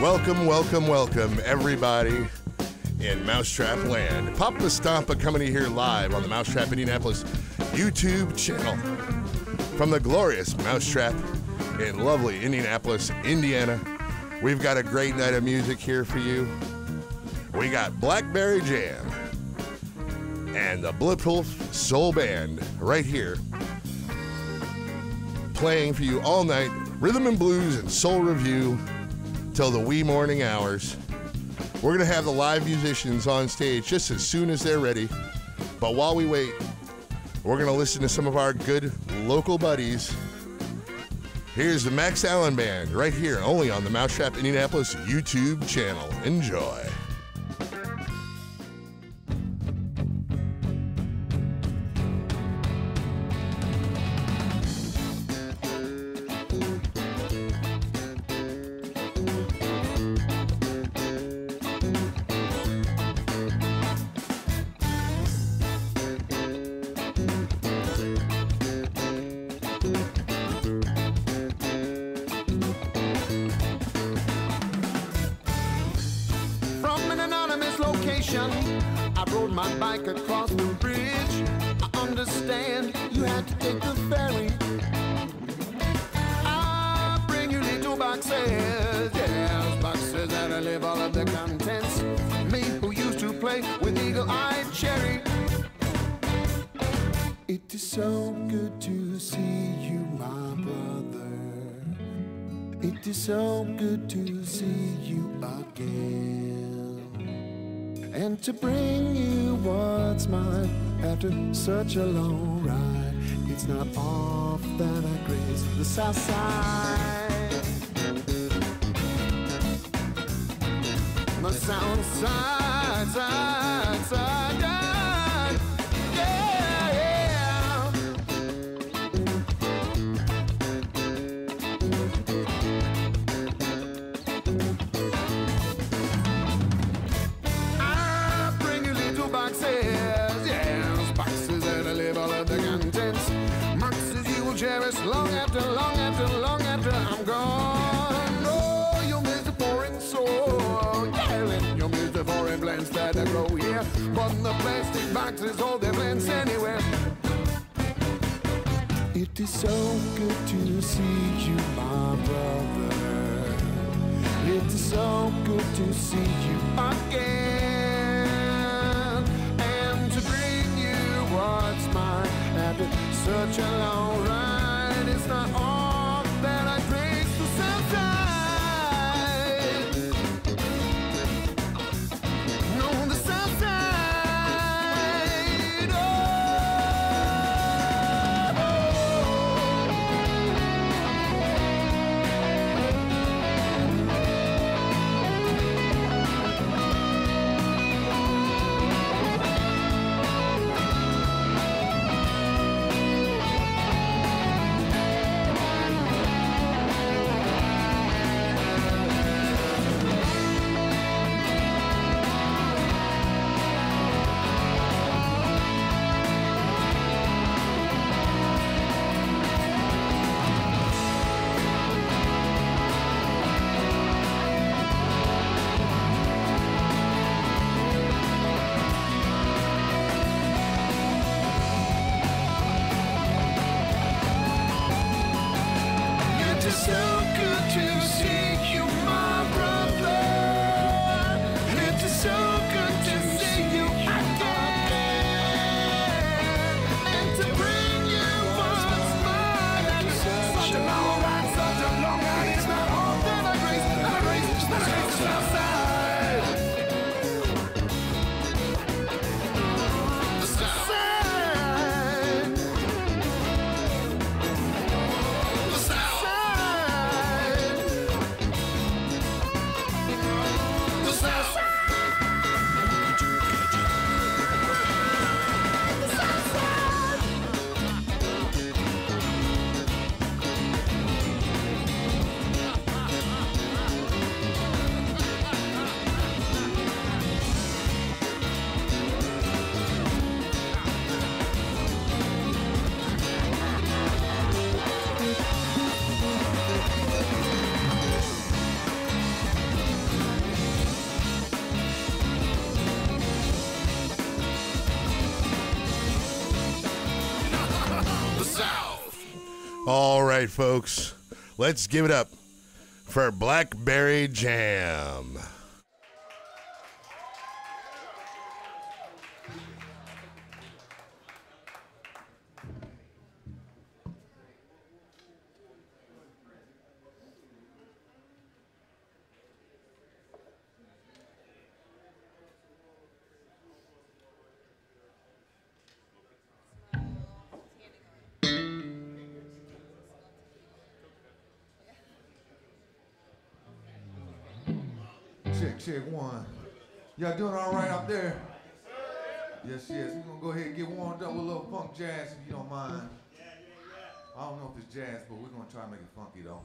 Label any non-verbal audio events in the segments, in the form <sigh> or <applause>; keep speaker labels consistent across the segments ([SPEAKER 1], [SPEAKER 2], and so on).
[SPEAKER 1] Welcome, welcome, welcome, everybody in Mousetrap Land. Poppa Stompa coming to here live on the Mousetrap Indianapolis YouTube channel from the glorious Mousetrap in lovely Indianapolis, Indiana. We've got a great night of music here for you. We got Blackberry Jam and the Bulletproof Soul Band right here playing for you all night rhythm and blues and soul review till the wee morning hours. We're going to have the live musicians on stage just as soon as they're ready. But while we wait, we're going to listen to some of our good local buddies. Here's the Max Allen Band right here, only on the Mousetrap Indianapolis YouTube channel. Enjoy.
[SPEAKER 2] Such a long ride. It's not off that I graze the south side.
[SPEAKER 1] Right, folks, let's give it up for Blackberry Jam.
[SPEAKER 3] Jazz, but we're gonna try to make it funky though.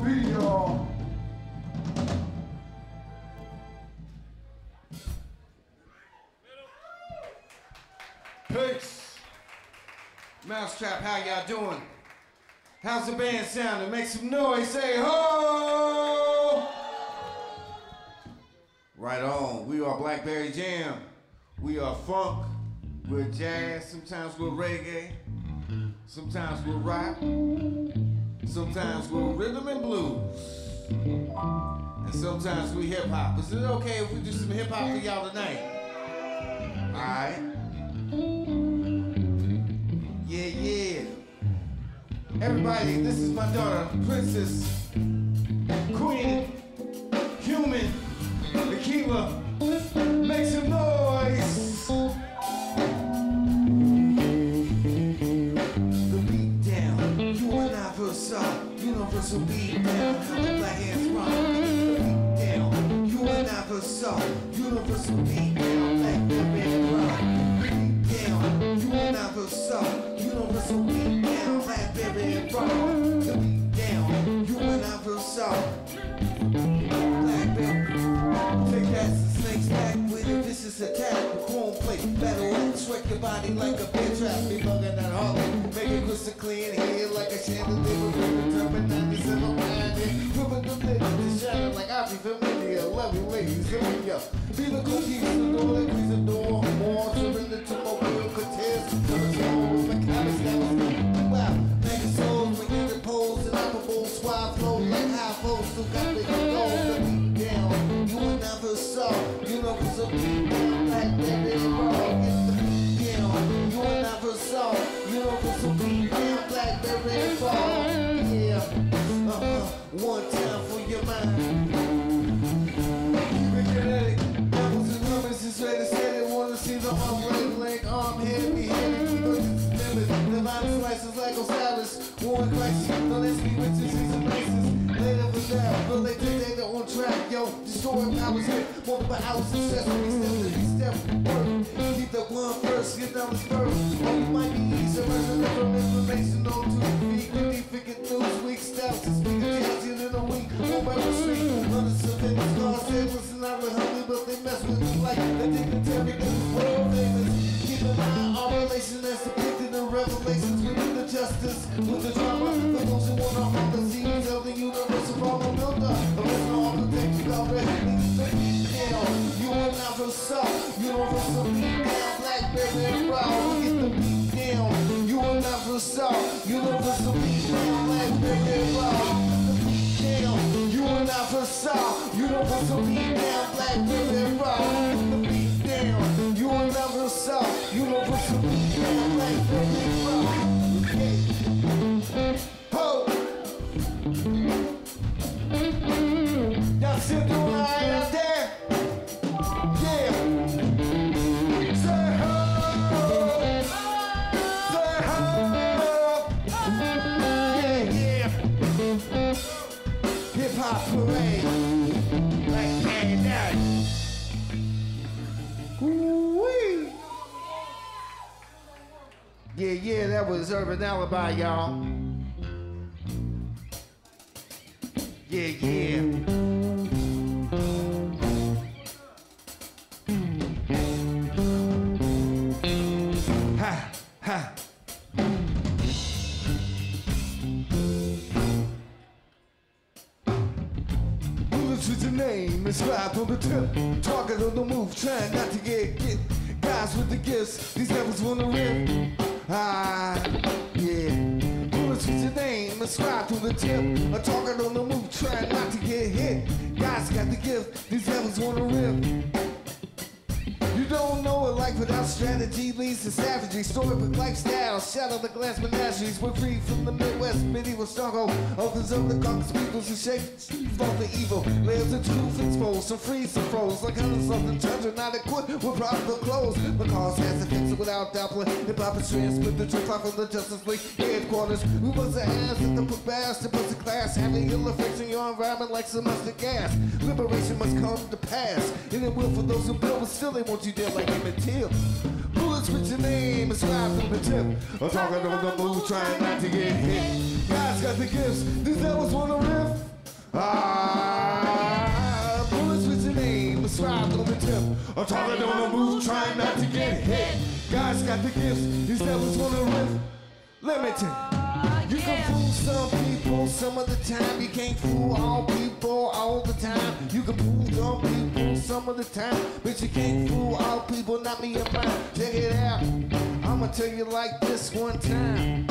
[SPEAKER 3] gonna be, y'all.
[SPEAKER 4] Peace. Mousetrap, how y'all doing? How's the band sounding? Make some noise, say ho! Right on, we are Blackberry Jam. We are funk, we're jazz, sometimes we're reggae, sometimes we're rock. Sometimes we're rhythm and blues. And sometimes we hip hop. Is it okay if we do some hip hop for y'all tonight? Alright. Yeah, yeah. Everybody, this is my daughter, Princess, Queen, Human, Akiva. Down, how the black hands rock. Beat down, you and I versa, universal beat down, black rock. Beat down, you and I versa, universal beat down, black rock. Beat down, you and I versa. Blackberry. Take that snakes back with a vicious attack. Chrome plate, battle axe, wreck your body like a bear trap. Be bugging that Harley. Crystal clear here like a chandelier. With a turban 97 behind it. Ripping the lid to shatter like Auntie Familia. Love you ladies, here we. Be the cookies, the door the door. More surrender to my will, contest. Cause that, they think they on track, yo. Destroying powers hit, multiple hours success. We step to work. Keep the one first, get down the spur. Or you might be easy, version from information on to the feet. Significant news, weak styles, to speak of jazz in a week. On my street, hundreds of fitness cars, they listen out with honey, but they mess with me like they dignitary, they world famous. Keep in mind our relation as depicted in revelations within the justice, with the drama. For those who wanna harm the seeds of the universal you don't want some beat down, black blackberry and brown. Yeah, yeah, that was Urban Alibi, y'all. Yeah, yeah. Ha, ha. Bullets with your name inscribed on the tip. Target on the move, trying not to get get. Guys with the gifts, these devils wanna rip. Ah, yeah. Bullets with your name inscribed on the tip. A target on the move, trying not to get hit. Guys got the gift, these devils wanna rip. You don't know a life without strategy leads to savagery. Storybook lifestyle, shadow the glass menageries. We're free from the Midwest medieval struggle. Others of the conquered peoples who shape of the evil. Layers of truth exposed, some freeze, some froze. Like hunters of the treasure, not equipped with proper clothes. The Because has to fix it without Doppler. Hip hop is transmit the truth off of the Justice League headquarters. Who must have ass at the bass to put the class. Having ill effects in your environment like some mustard gas. Liberation must come to pass. And it will for those who build, but still they want you dead like Emmett Till. Bullets with your name inscribed on the tip. I'm talking on the move, trying not to get hit. Guys got the gifts, these devils wanna riff. Ah, bullets with your name inscribed on the tip. I'm talking on the move, trying not to get hit. God's got the gifts, these devils wanna rip. Limited. You can fool some people some of the time. You can't fool all people all the time. You can fool some people some of the time, but you can't fool all people, not me and mine. Check it out. I'ma tell you like this one time.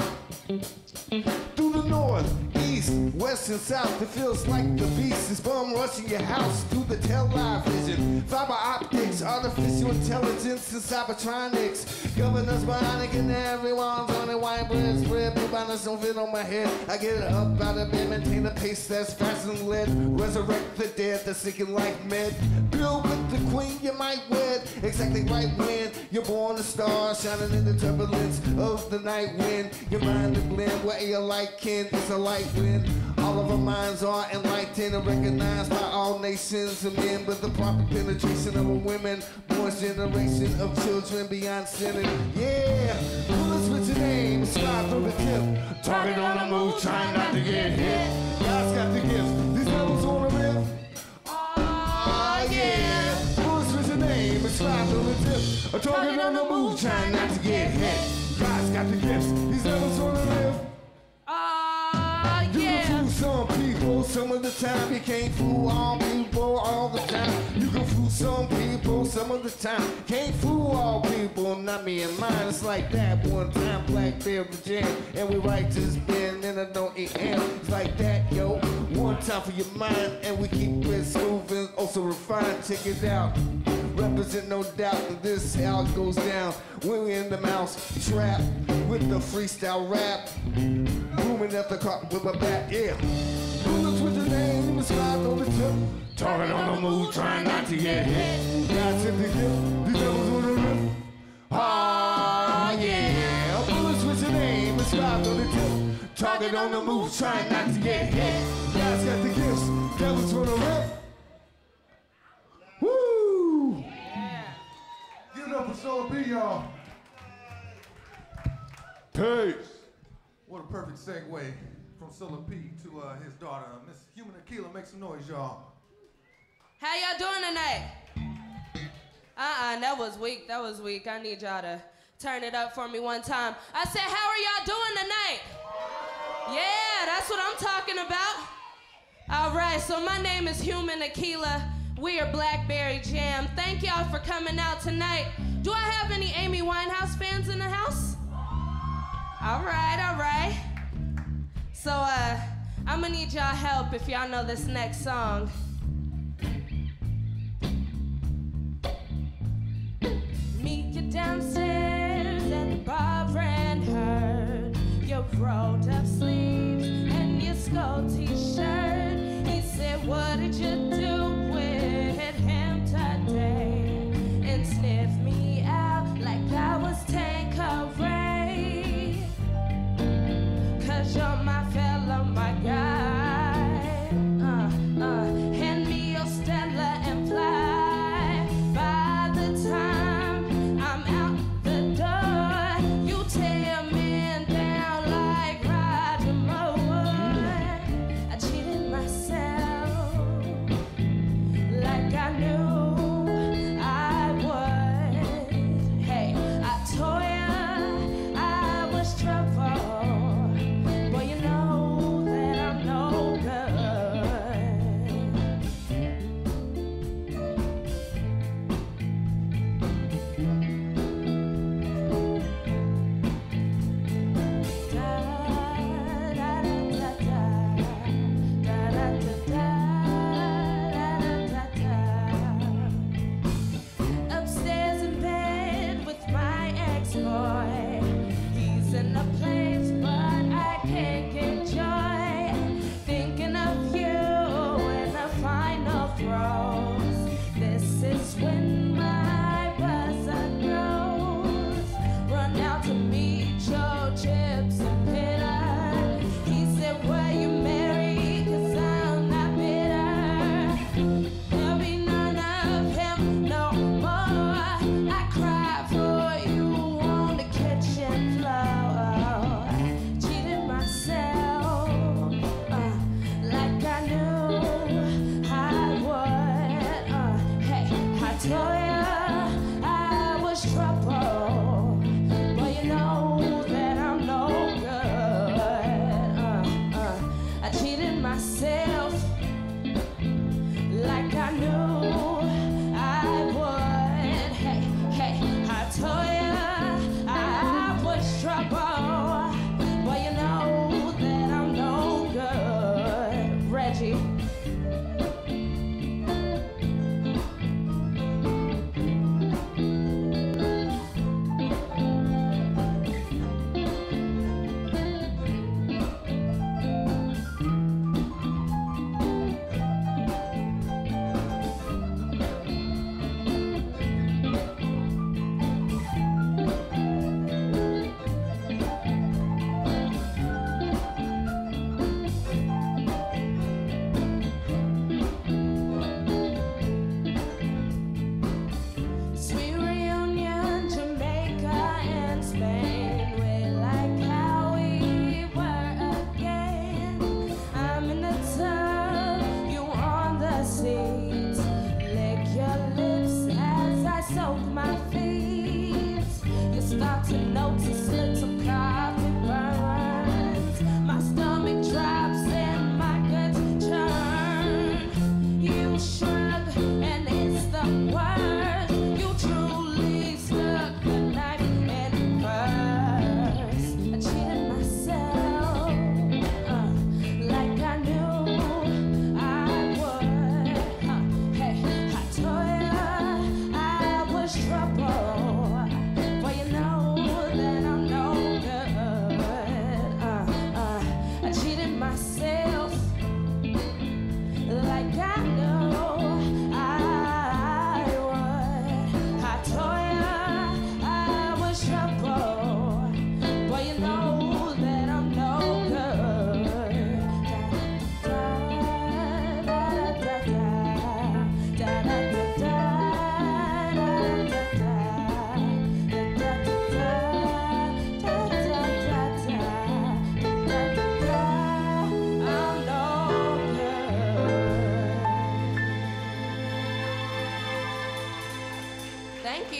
[SPEAKER 4] Through the north, east, west, and south, it feels like the beast is bum rushing your house through the television. Fiber optics, artificial intelligence, and cybertronics. Governors bionic and everyone's on it. White bread spread, blue banners don't fit on my head. I get up out of bed, maintain a pace that's fast and lead. Resurrect the dead, the sick and like med. Build with the queen you might wed. Exactly right when you're born a star, shining in the turbulence of the night wind. Your mind to blend where a light can is a light wind. All of our minds are enlightened and recognized by all nations of men. But the proper penetration of a women, born generation of children beyond sinning. Yeah, bullets with your name, slide through the tip. Target on the move, trying not to get hit. God's got the gifts, these devils on the rip. Ah, yeah. Bullets with your name, and slide through the tip. Target on the move, trying not to get hit. God's got the gifts, these devils on the rip. Some people some of the time. You can't fool all people all the time. You can fool some people some of the time. Can't fool all people, not me and mine. It's like that one time, Black Blackberry Jam. And we write this spin and I don't eat ham. It's like that, yo. One time for your mind, and we keep it smooth and oh, also refined. Check it out. Represent no doubt that this is how it goes down. When we in the mouse trap with the freestyle rap. Booming at the clock with my back, yeah. Bullets with the name, the slide on the tip. Talking on the move, trying not to get hit. God's in the gift, these devils on the rip. Ah, yeah. Bullets with your name, the slide on the tip. Talking on the move, trying not to get hit. God's got the gifts, devils on the rip. Woo!
[SPEAKER 3] Give it up for Soul B, y'all.
[SPEAKER 4] Peace.
[SPEAKER 3] What a perfect segue from Solar P to uh, his daughter, Miss Human Aquila. Make some noise, y'all.
[SPEAKER 5] How y'all doing tonight? Uh-uh, that was weak. That was weak. I need y'all to turn it up for me one time. I said, how are y'all doing tonight? Yeah, that's what I'm talking about. All right, so my name is Human Aquila. We are Blackberry Jam. Thank y'all for coming out tonight. Do I have any Amy Winehouse fans in the house? All right, all right. So, uh, I'm gonna need y'all help if y'all know this next song. Meet you downstairs at the bar and heard your rolled up sleeves and your skull t-shirt. He said, What did you do You're my fellow, my guy.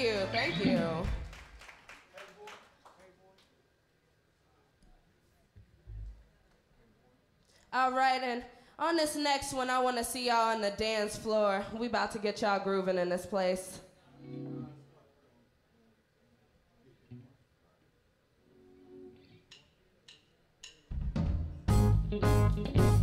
[SPEAKER 5] you. Thank you. All right, and on this next one, I want to see y'all on the dance floor. We about to get y'all grooving in this place. Thank you.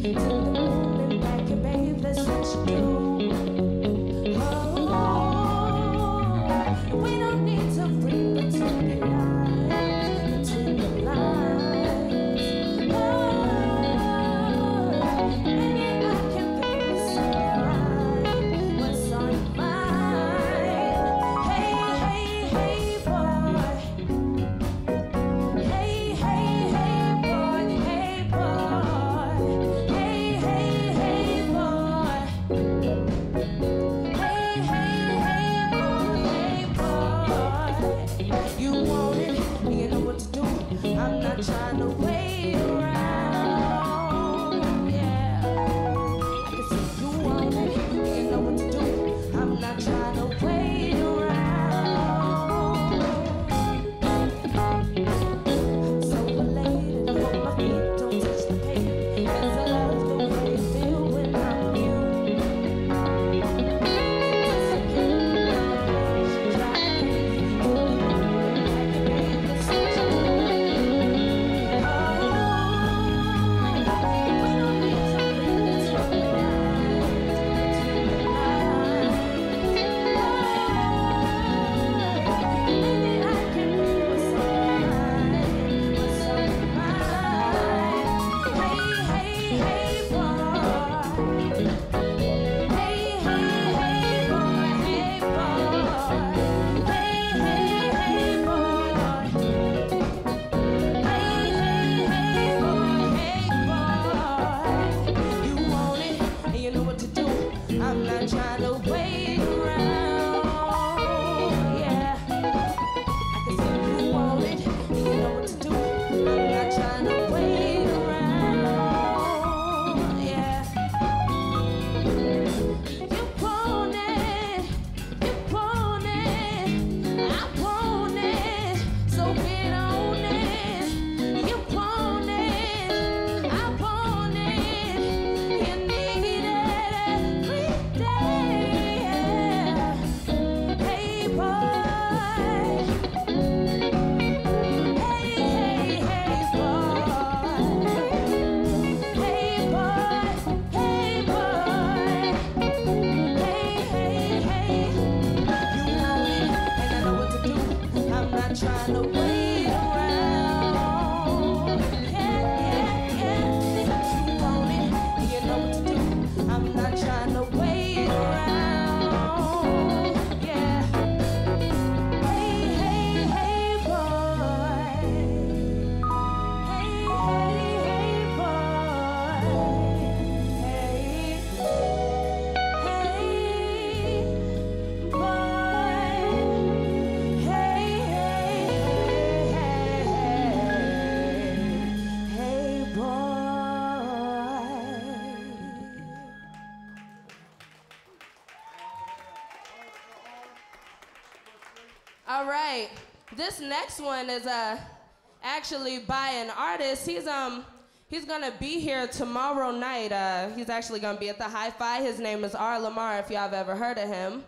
[SPEAKER 5] Thank you. This next one is uh actually by an artist. He's um he's gonna be here tomorrow night. Uh, he's actually gonna be at the Hi-Fi. His name is R. Lamar. If y'all have ever heard of him,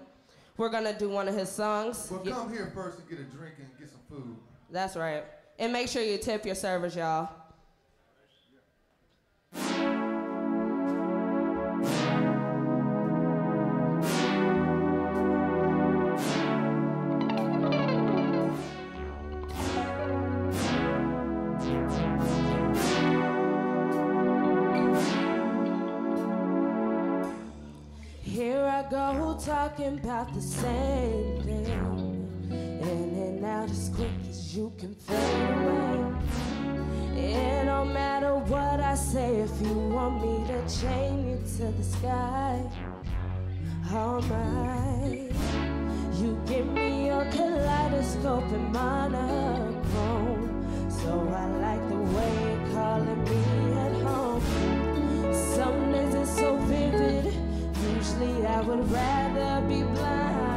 [SPEAKER 5] we're gonna do one of his songs.
[SPEAKER 3] Well,
[SPEAKER 5] Yeah,
[SPEAKER 3] come here first and get a drink and get some food.
[SPEAKER 5] that's right. And make sure you tip your servers, y'all. Talking about the same thing. In and out as quick as you can fade away. It don't matter what I say if you want me to chain you to the sky. All right. You give me your kaleidoscope and monochrome. So I like the way you're calling me at home. Some days it's so vivid. Usually I would rather be blind.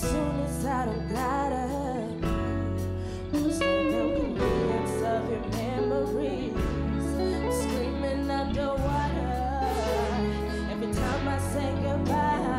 [SPEAKER 5] Soon as I don't of them convenience of your memories. Screaming underwater every time I say goodbye.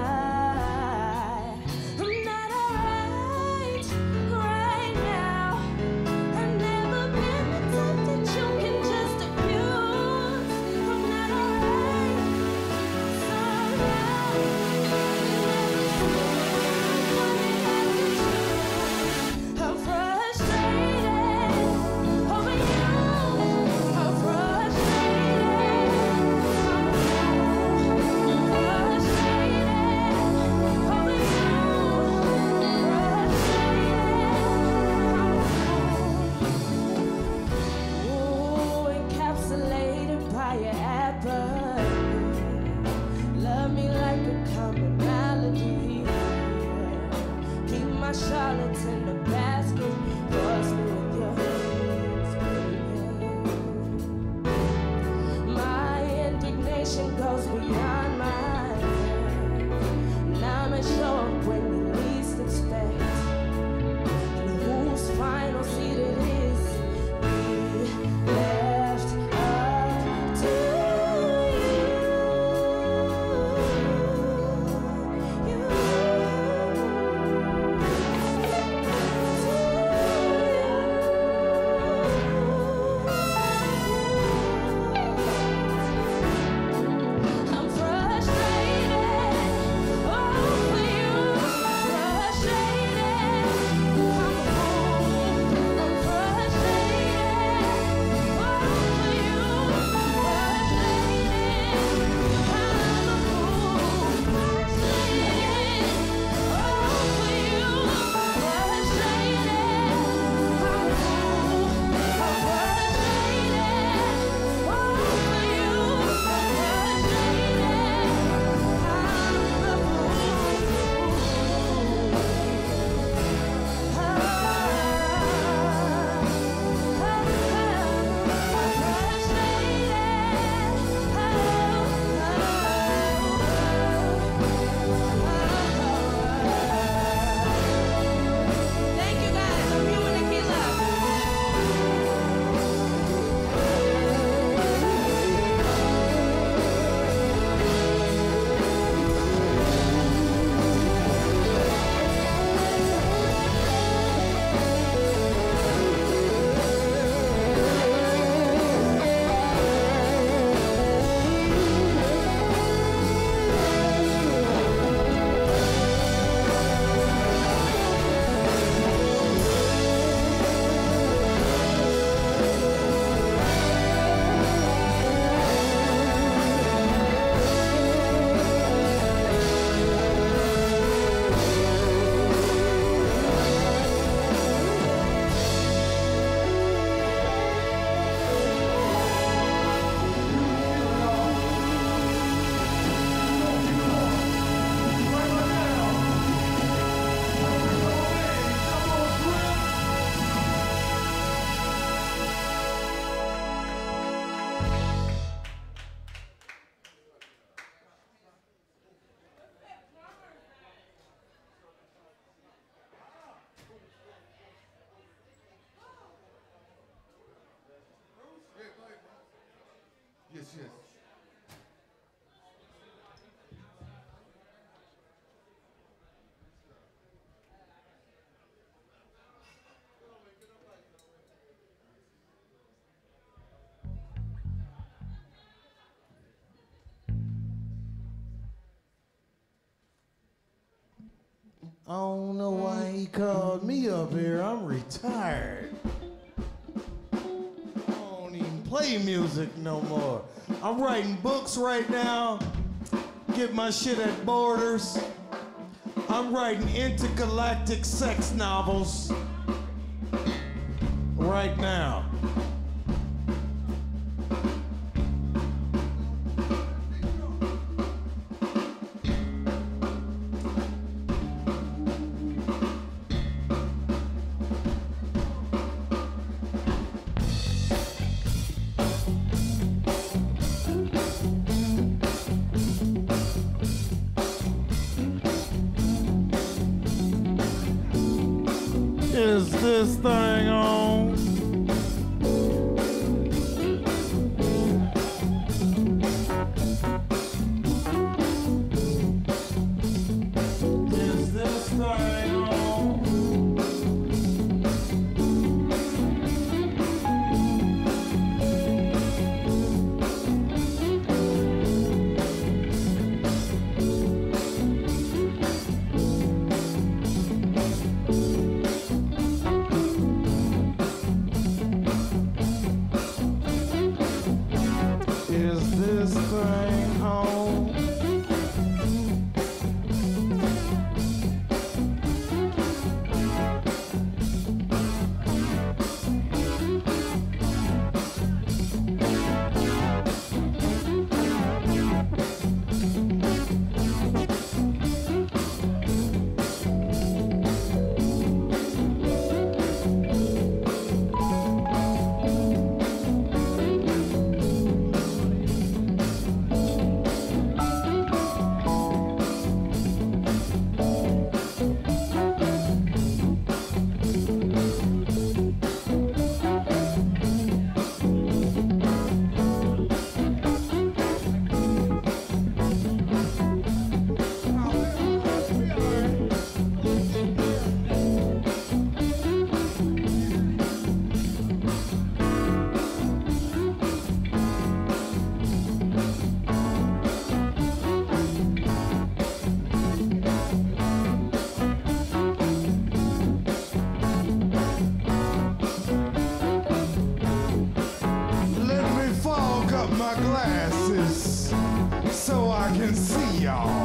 [SPEAKER 6] Called me up here. I'm retired. I don't even play music no more. I'm writing books right now. Get my shit at Borders. I'm writing intergalactic sex novels right now. Can see y'all.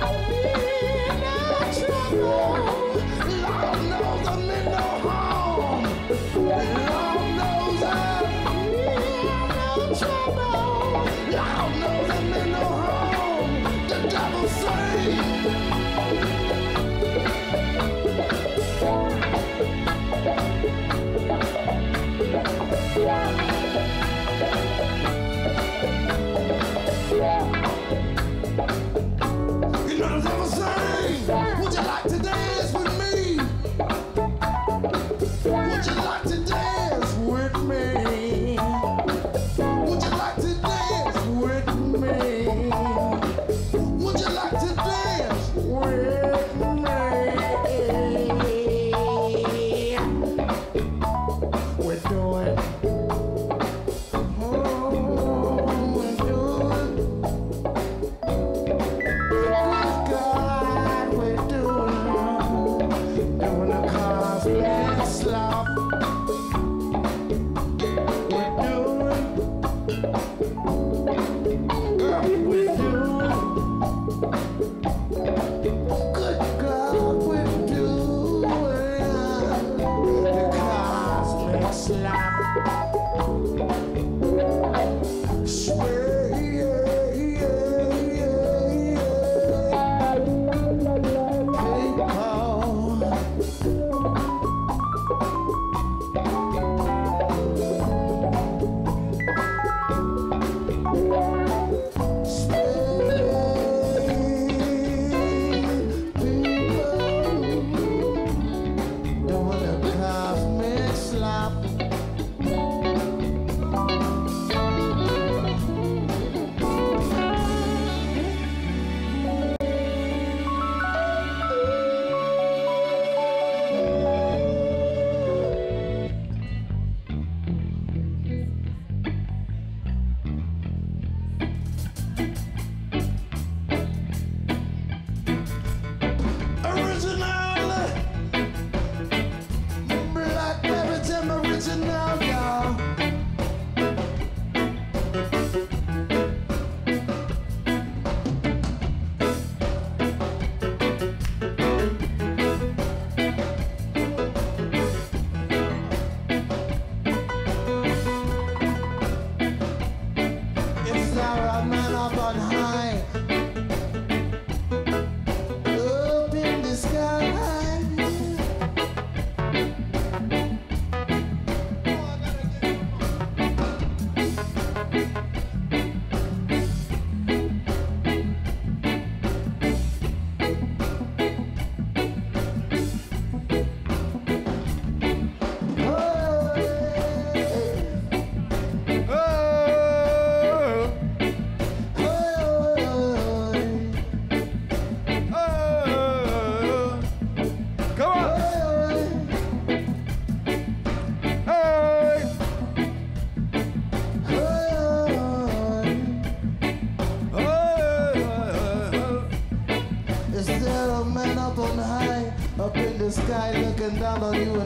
[SPEAKER 4] 아! you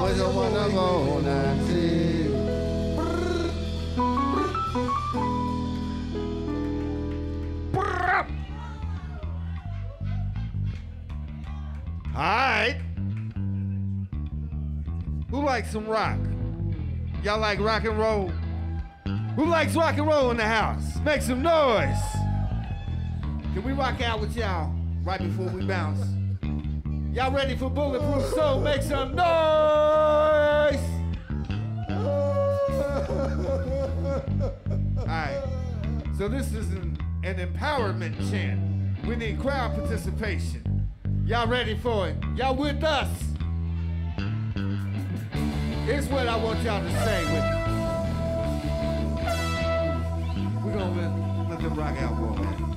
[SPEAKER 4] always.
[SPEAKER 7] All
[SPEAKER 2] right. Who likes some rock? Y'all like rock and roll? Who likes rock and roll in the house? Make some noise. Can we rock out with y'all right before we bounce? Y'all ready for Bulletproof Soul? Make some noise! <laughs> All right. So this is an, an empowerment chant. We need crowd participation. Y'all ready for it? Y'all with us? Here's what I want y'all to say with me. We're gonna let, let them rock out for a minute.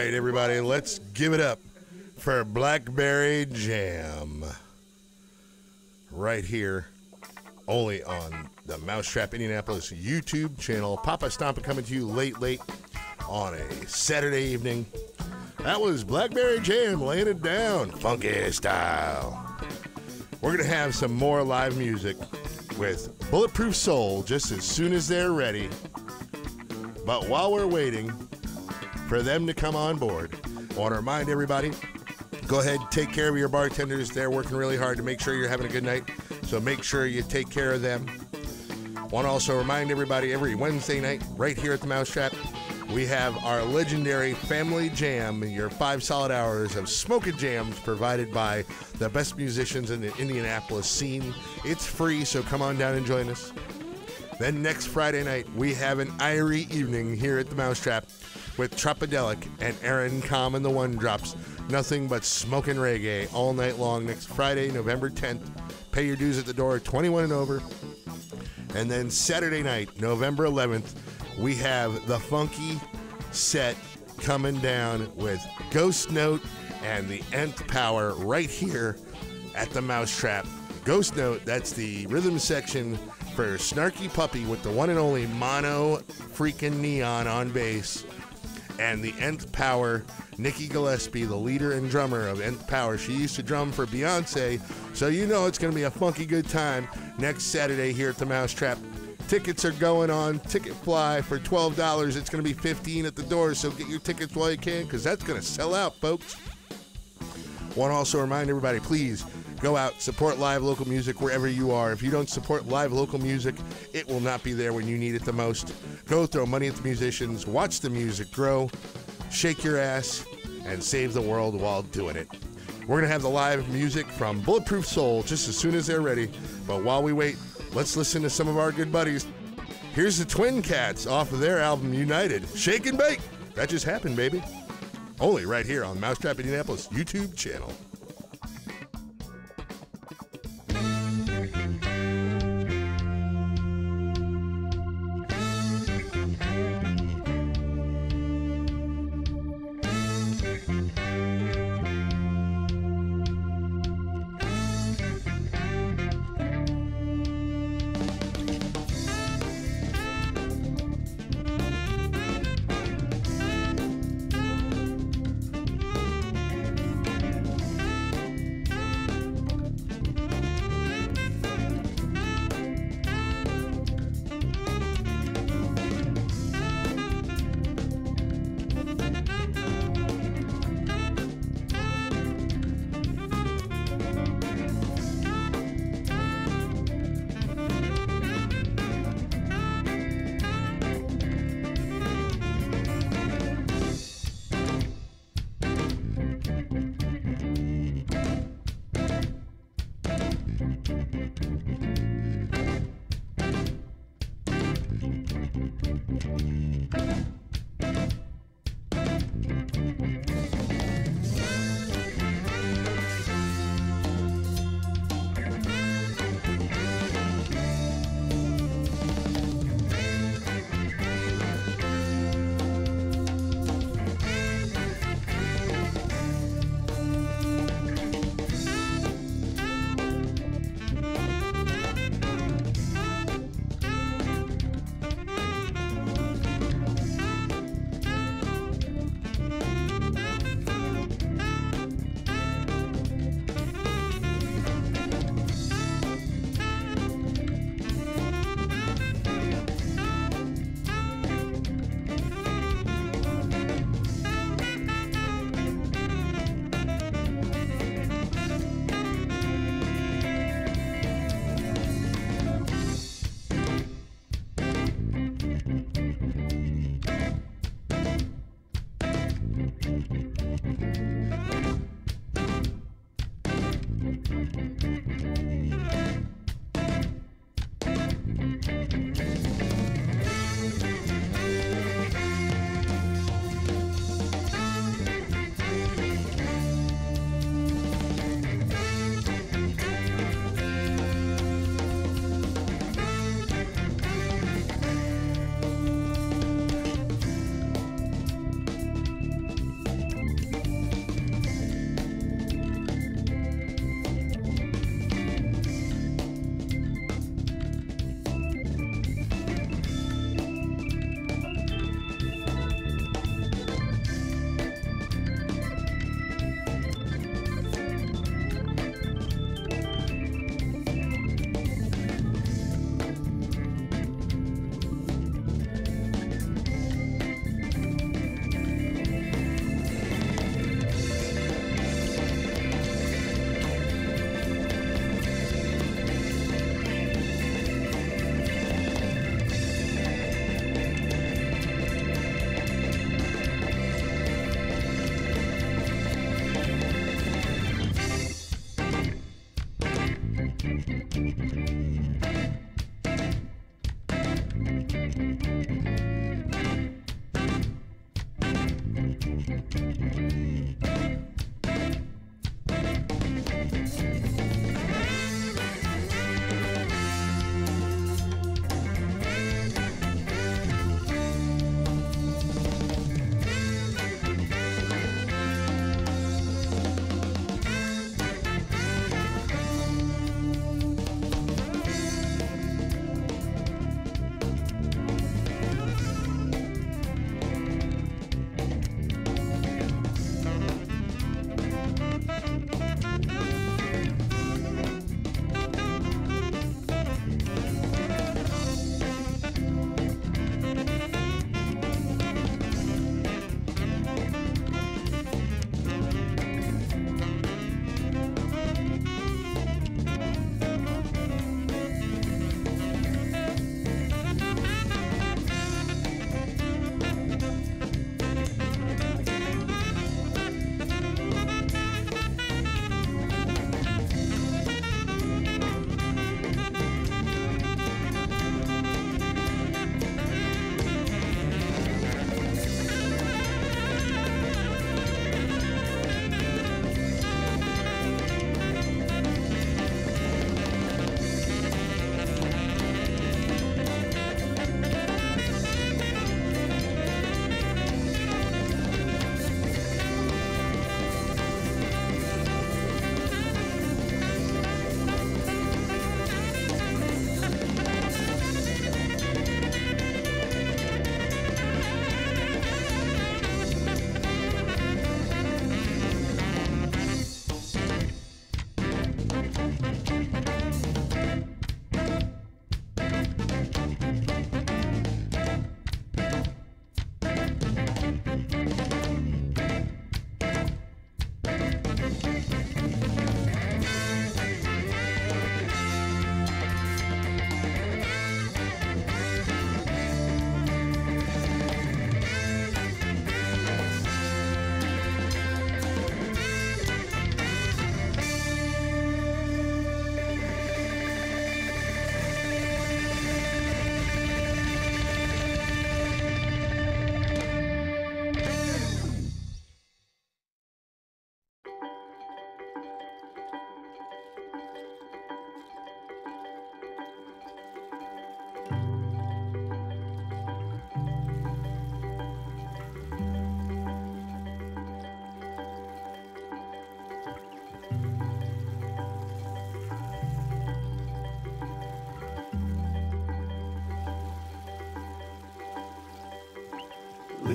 [SPEAKER 1] Right, everybody, let's give it up for Blackberry Jam. Right here, only on the Mousetrap Indianapolis YouTube channel. Poppa Stompa coming to you late, late on a Saturday evening. That was Blackberry Jam laying it down, funky style. We're going to have some more live music with Bulletproof Soul just as soon as they're ready. But while we're waiting, for them to come on board. I want to remind everybody go ahead, take care of your bartenders. They're working really hard to make sure you're having a good night. So make sure you take care of them. Want to also remind everybody every Wednesday night, right here at the Mousetrap, we have our legendary Family Jam, your five solid hours of smoking jams provided by the best musicians in the Indianapolis scene. It's free, so come on down and join us. Then next Friday night, we have an Irie evening here at the Mousetrap with Tropidelic and Aaron Kamm and the One Drops. Nothing but smoking reggae all night long next Friday, November 10th. Pay your dues at the door, 21 and over. And then Saturday night, November 11th, we have the funky set coming down with Ghost Note and the Nth Power right here at the Mousetrap. Ghost Note, that's the rhythm section for Snarky Puppy with the one and only mono freaking neon on bass. And the Nth Power, Nikki Glaspie, the leader and drummer of Nth Power. She used to drum for Beyonce, so you know it's going to be a funky good time next Saturday here at the Mousetrap. Tickets are going on Ticketfly for $12. It's going to be 15 at the door, so get your tickets while you can because that's going to sell out, folks. Want to also remind everybody, please Go out, support live local music wherever you are. If you don't support live local music, it will not be there when you need it the most. Go throw money at the musicians, watch the music grow, shake your ass, and save the world while doing it. We're going to have the live music from Bulletproof Soul just as soon as they're ready. But while we wait, let's listen to some of our good buddies. Here's the Twin Cats off of their album United. Shake and bake. That just happened, baby. Only right here on Mousetrap Indianapolis YouTube channel.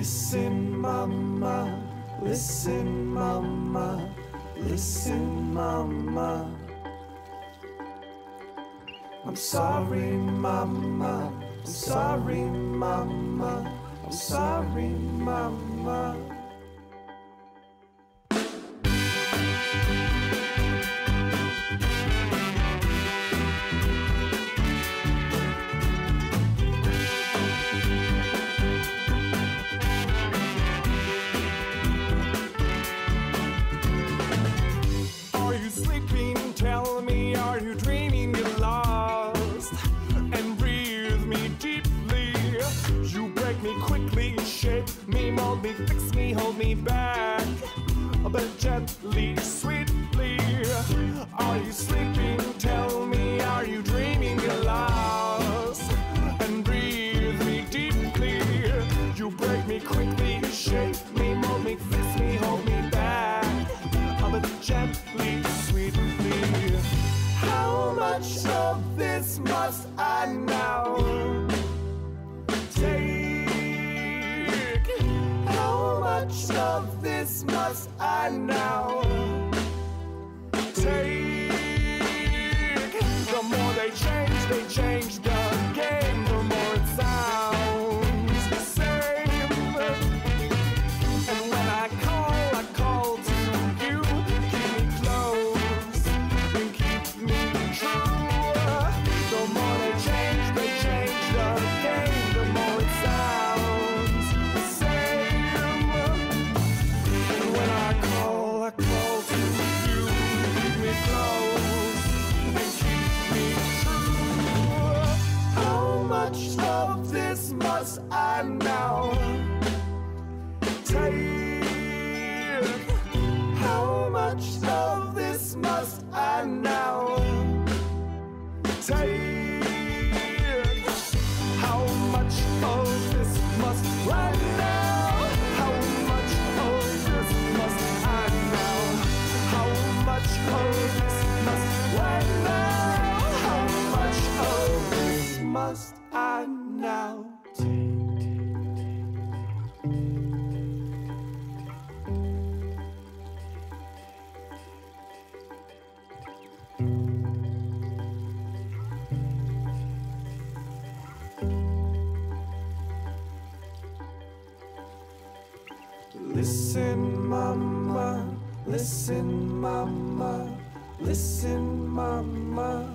[SPEAKER 8] Listen, mama, listen, mama, listen, mama. I'm sorry, mama, I'm sorry, must I now take? How much of this must I now take? Listen, mama, listen, mama.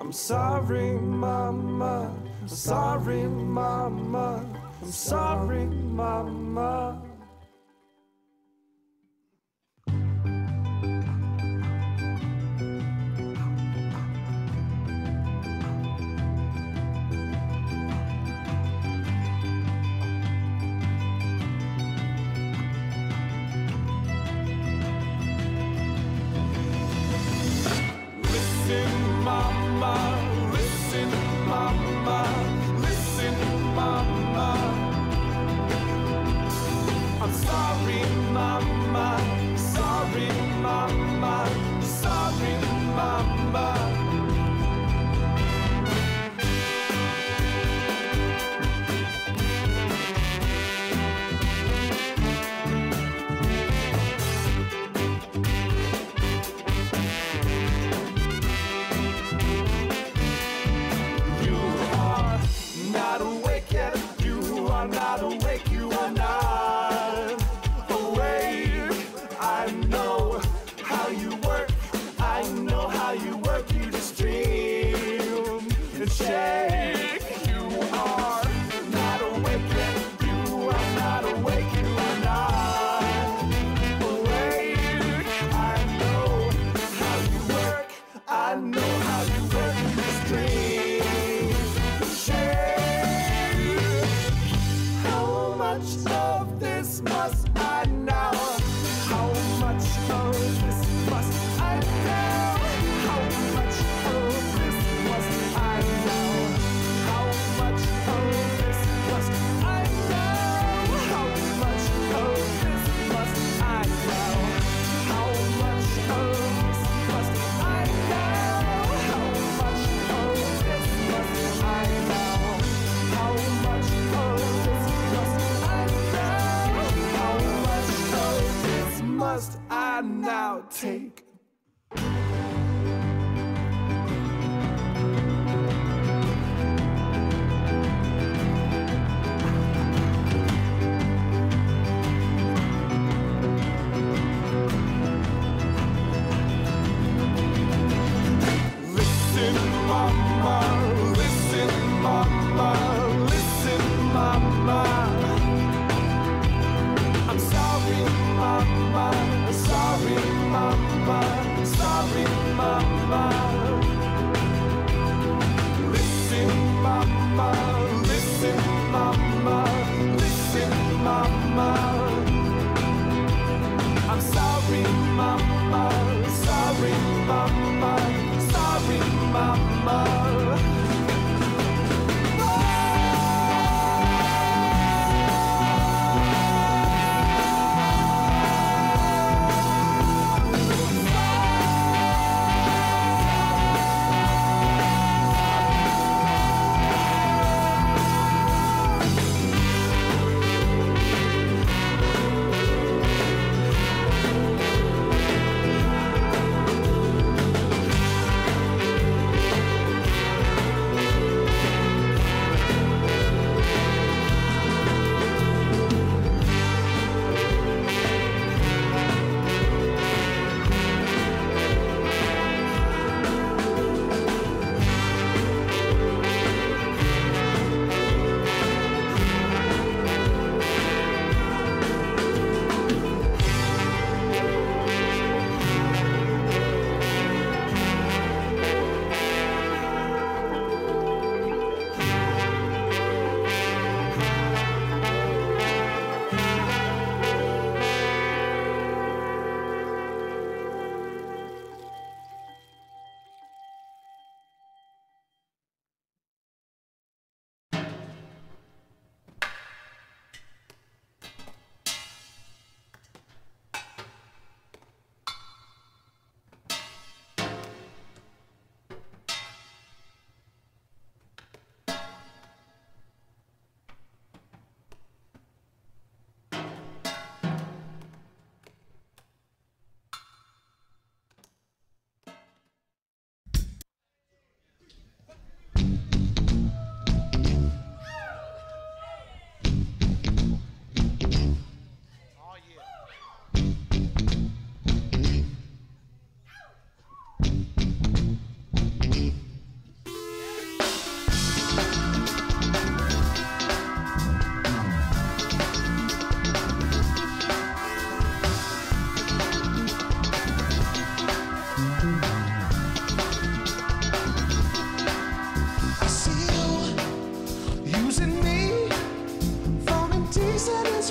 [SPEAKER 8] I'm sorry, mama, I'm sorry, mama, I'm sorry, mama.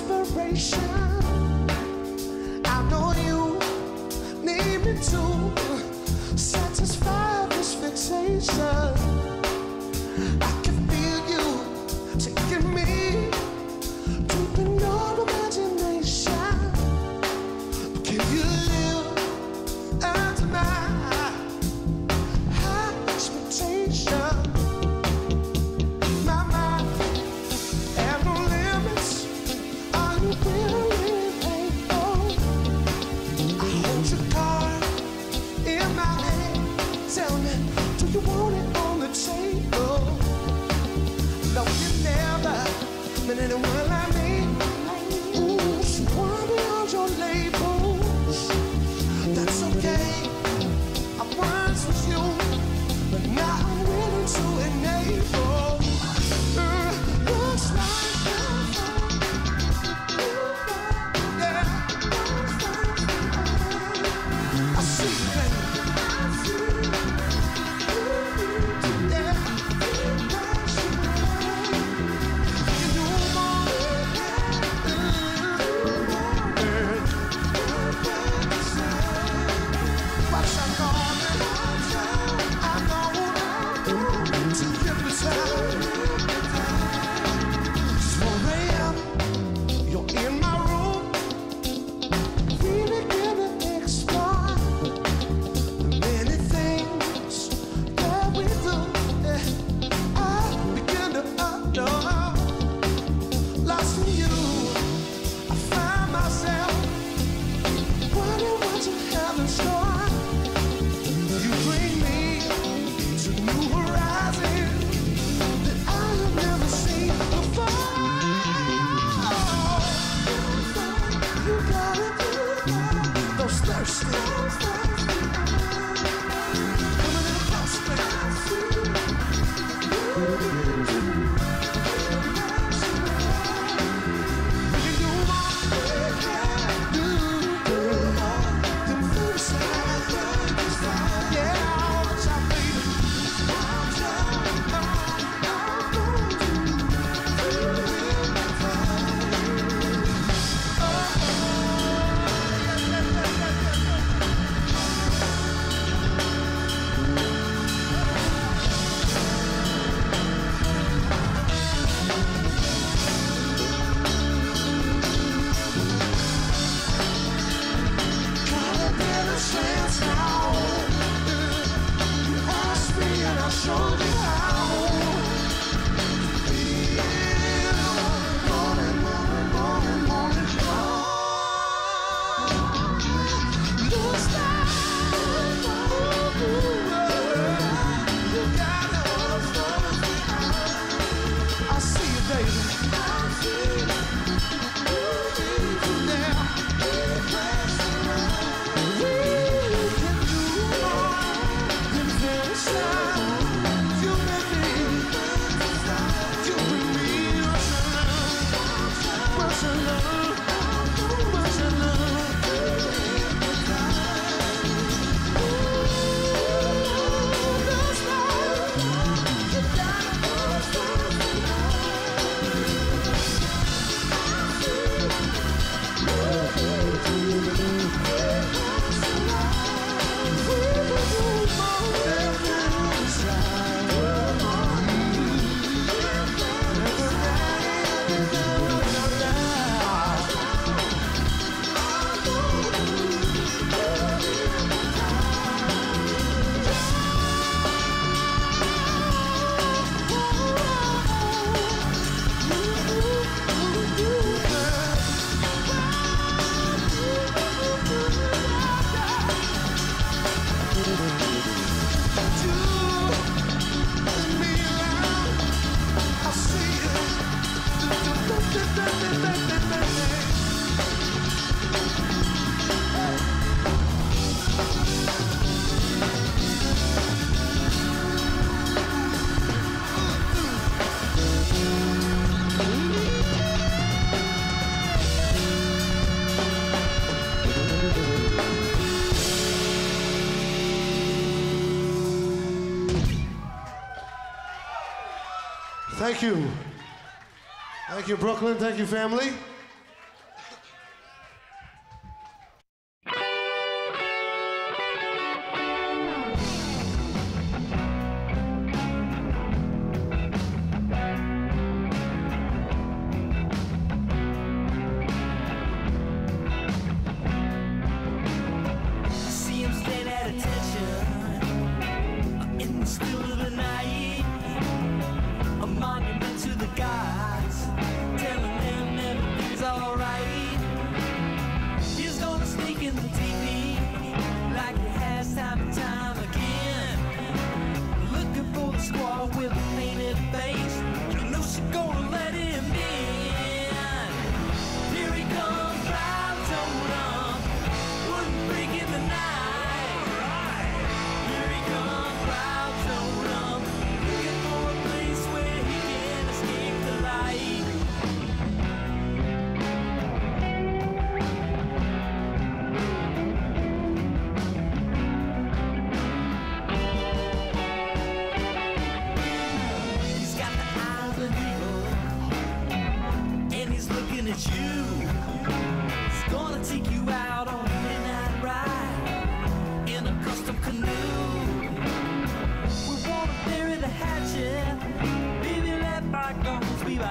[SPEAKER 4] Indecent
[SPEAKER 9] Thank you. Thank you, Brooklyn. Thank you, family.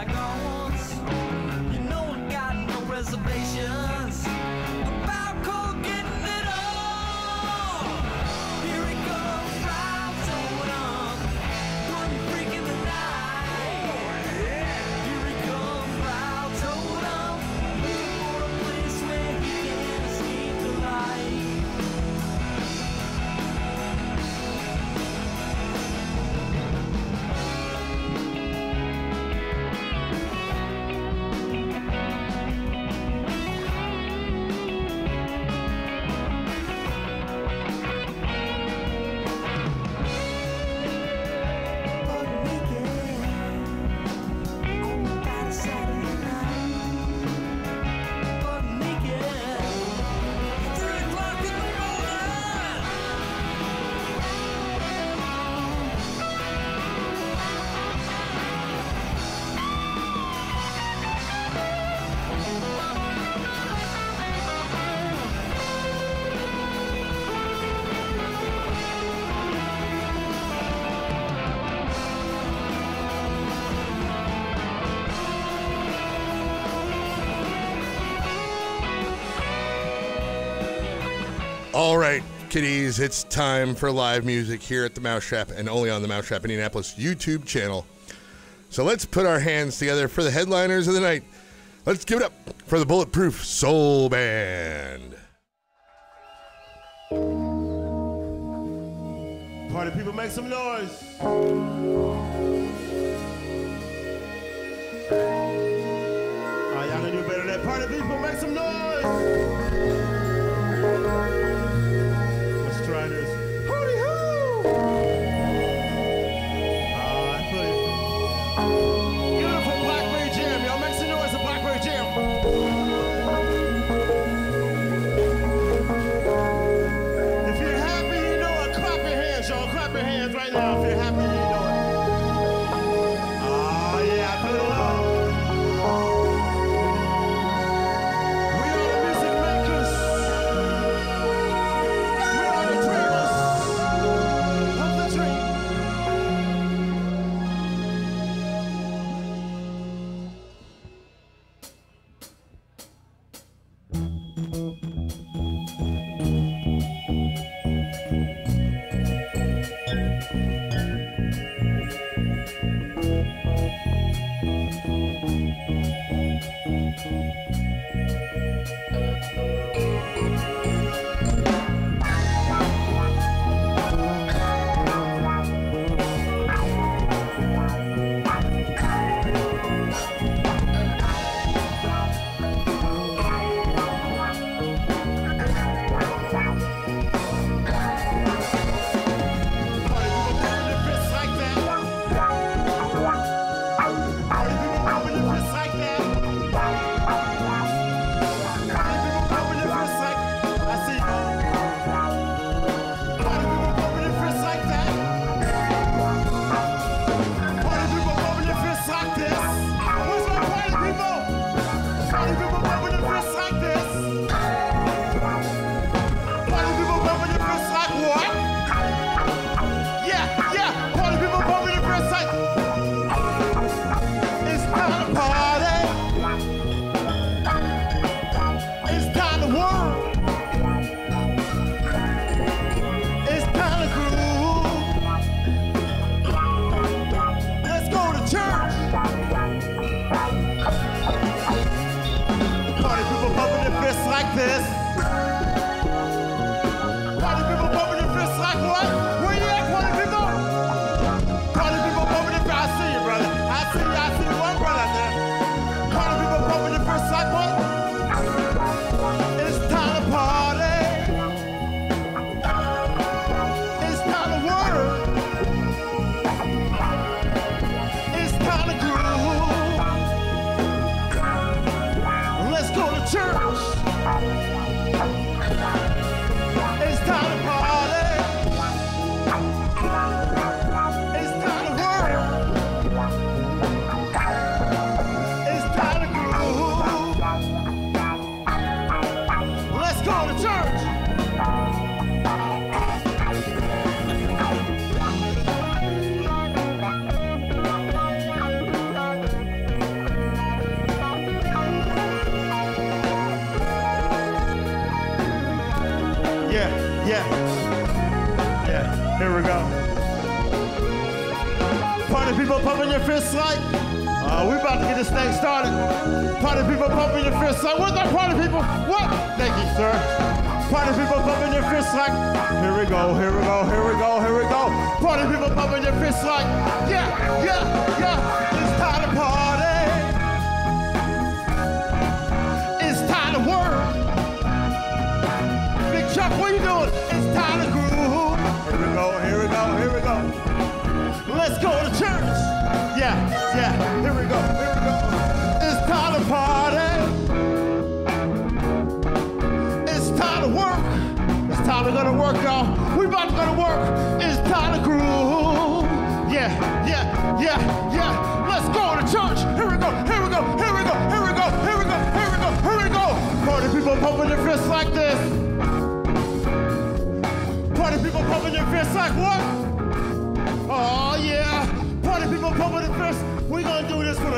[SPEAKER 1] like
[SPEAKER 10] right, kiddies, it's time for live music here at the Mousetrap and only on the Mousetrap Indianapolis YouTube channel. So let's put our hands together for the headliners of the night. Let's give it up for the Bulletproof Soul Band.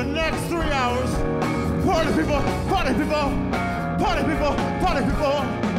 [SPEAKER 10] next three hours. Party people, party people, party people, party people.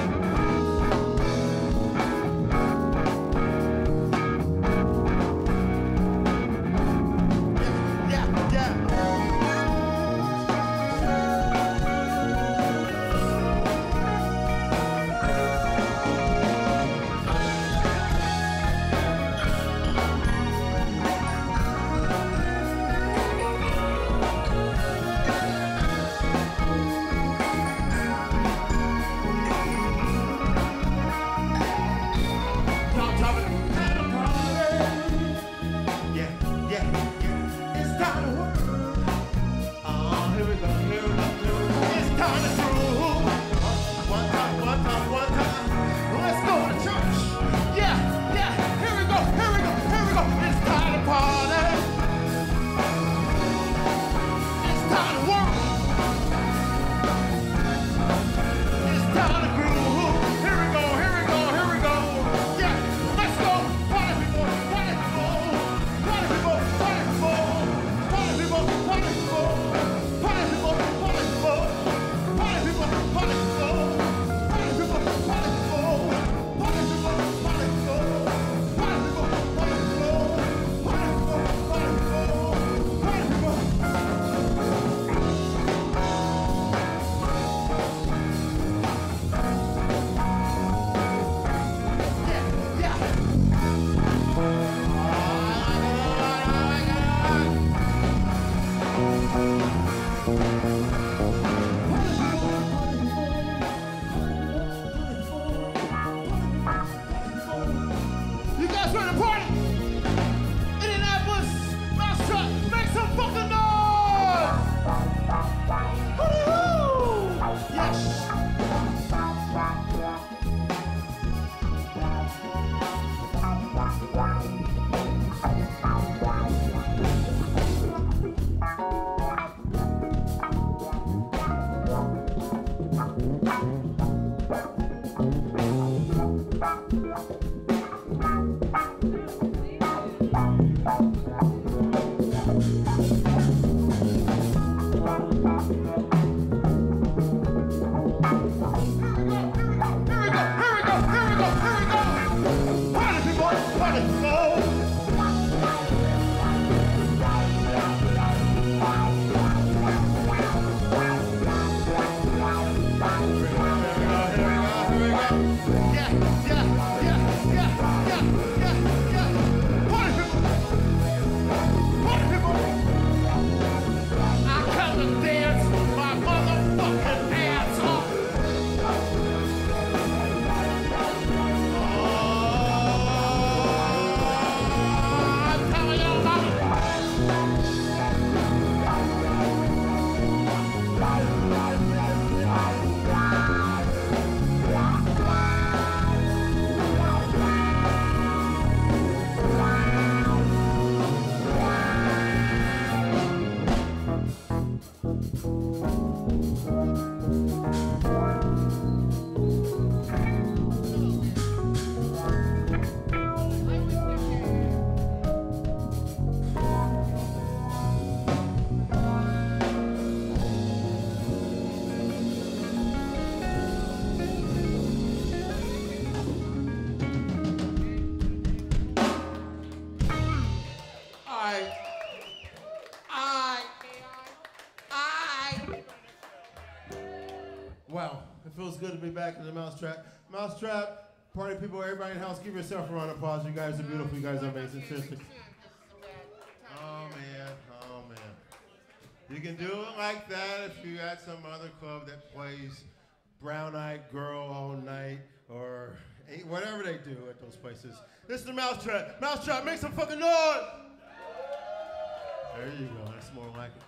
[SPEAKER 10] Mousetrap. Party people, everybody in the house, give yourself a round of applause. You guys are beautiful. You guys are amazing. Seriously. Oh man, oh man. You can do it like that if you at some other club that plays Brown Eyed Girl all night or whatever they do at those places. This is the Mousetrap. Mousetrap, make some fucking noise! There you go. That's more like it.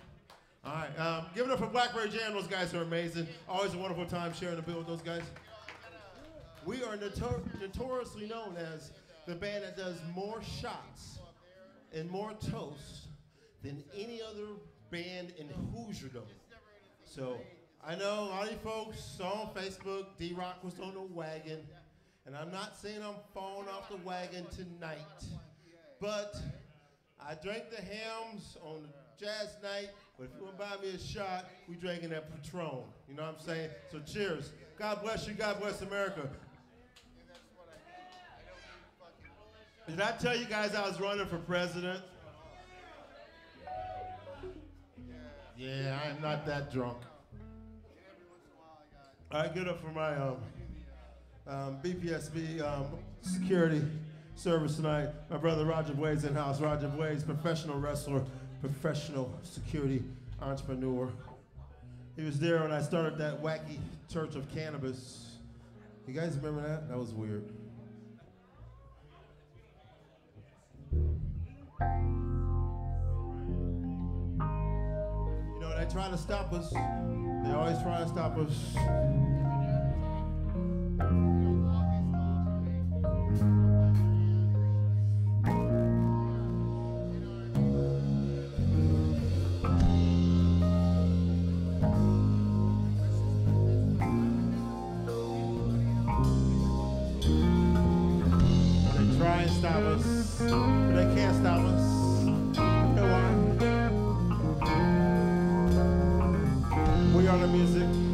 [SPEAKER 10] All right, um, give it up for Blackberry Jam. Those guys are amazing. Always a wonderful time sharing the bill with those guys. We are notor- notoriously known as the band that does more shots and more toasts than any other band in Hoosierdom. So I know a lot of you folks saw on Facebook D Rock was on the wagon, and I'm not saying I'm falling off the wagon tonight, but I drank the hams on the jazz night, but if you want to buy me a shot, we drinking that Patron. You know what I'm saying? So cheers. God bless you. God bless America. Did I tell you guys I was running for president? Yeah, I'm not that drunk. I get up for my um, um, BPSB um, security service tonight. My brother Roger Blaze in house. Roger Blaze, professional wrestler, professional security entrepreneur. He was there when I started that wacky Church of Cannabis. You guys remember that? That was weird. You know, they try to stop us. They always try to stop us. The music.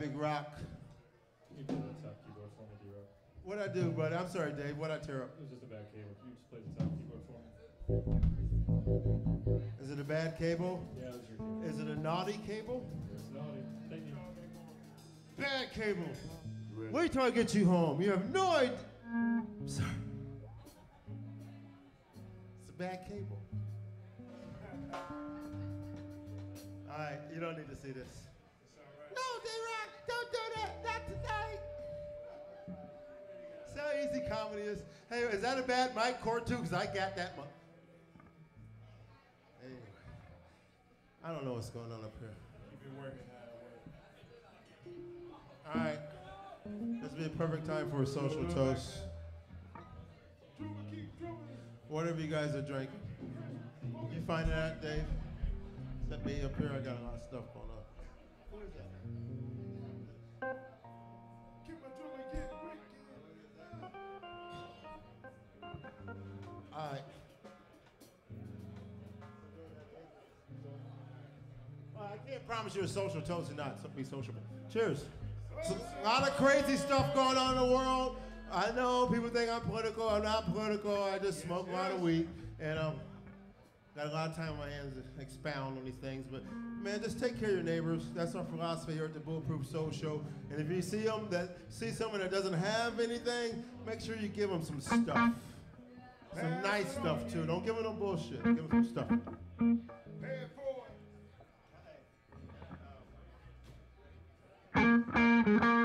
[SPEAKER 10] Big Rock.
[SPEAKER 11] You play the top keyboard for me, D-Rock.
[SPEAKER 10] What'd I do, bud? I'm sorry, Dave. What'd I tear up?
[SPEAKER 11] It was just a bad cable. Can you just play the top keyboard for me?
[SPEAKER 10] Is it a bad cable?
[SPEAKER 11] Yeah, it was your cable.
[SPEAKER 10] Is it a naughty cable?
[SPEAKER 11] It's naughty. Thank you.
[SPEAKER 10] Bad cable. Wait till I get you home. You have no idea. Sorry. It's a bad cable. All right, you don't need to see this. No, D-Rock, don't do that. Not tonight. How easy comedy is? Hey, is that a bad mic cord too? Because I got that one. Anyway, I don't know what's going on up here.
[SPEAKER 11] You've been working hard.
[SPEAKER 10] All right. This would be a perfect time for a social toast. Whatever you guys are drinking. You find it out, Dave? Except me up here, I got a lot of stuff going on. All right. I can't promise you a social toast or not. Something be sociable. Cheers. So, a lot of crazy stuff going on in the world. I know people think I'm political. I'm not political. I just smoke a lot of weed, and um, got a lot of time on my hands to expound on these things. But man, just take care of your neighbors. That's our philosophy here at the Bulletproof Soul Show. And if you see them that see someone that doesn't have anything, make sure you give them some stuff, some nice stuff too. Don't give them no bullshit. Give them some stuff. What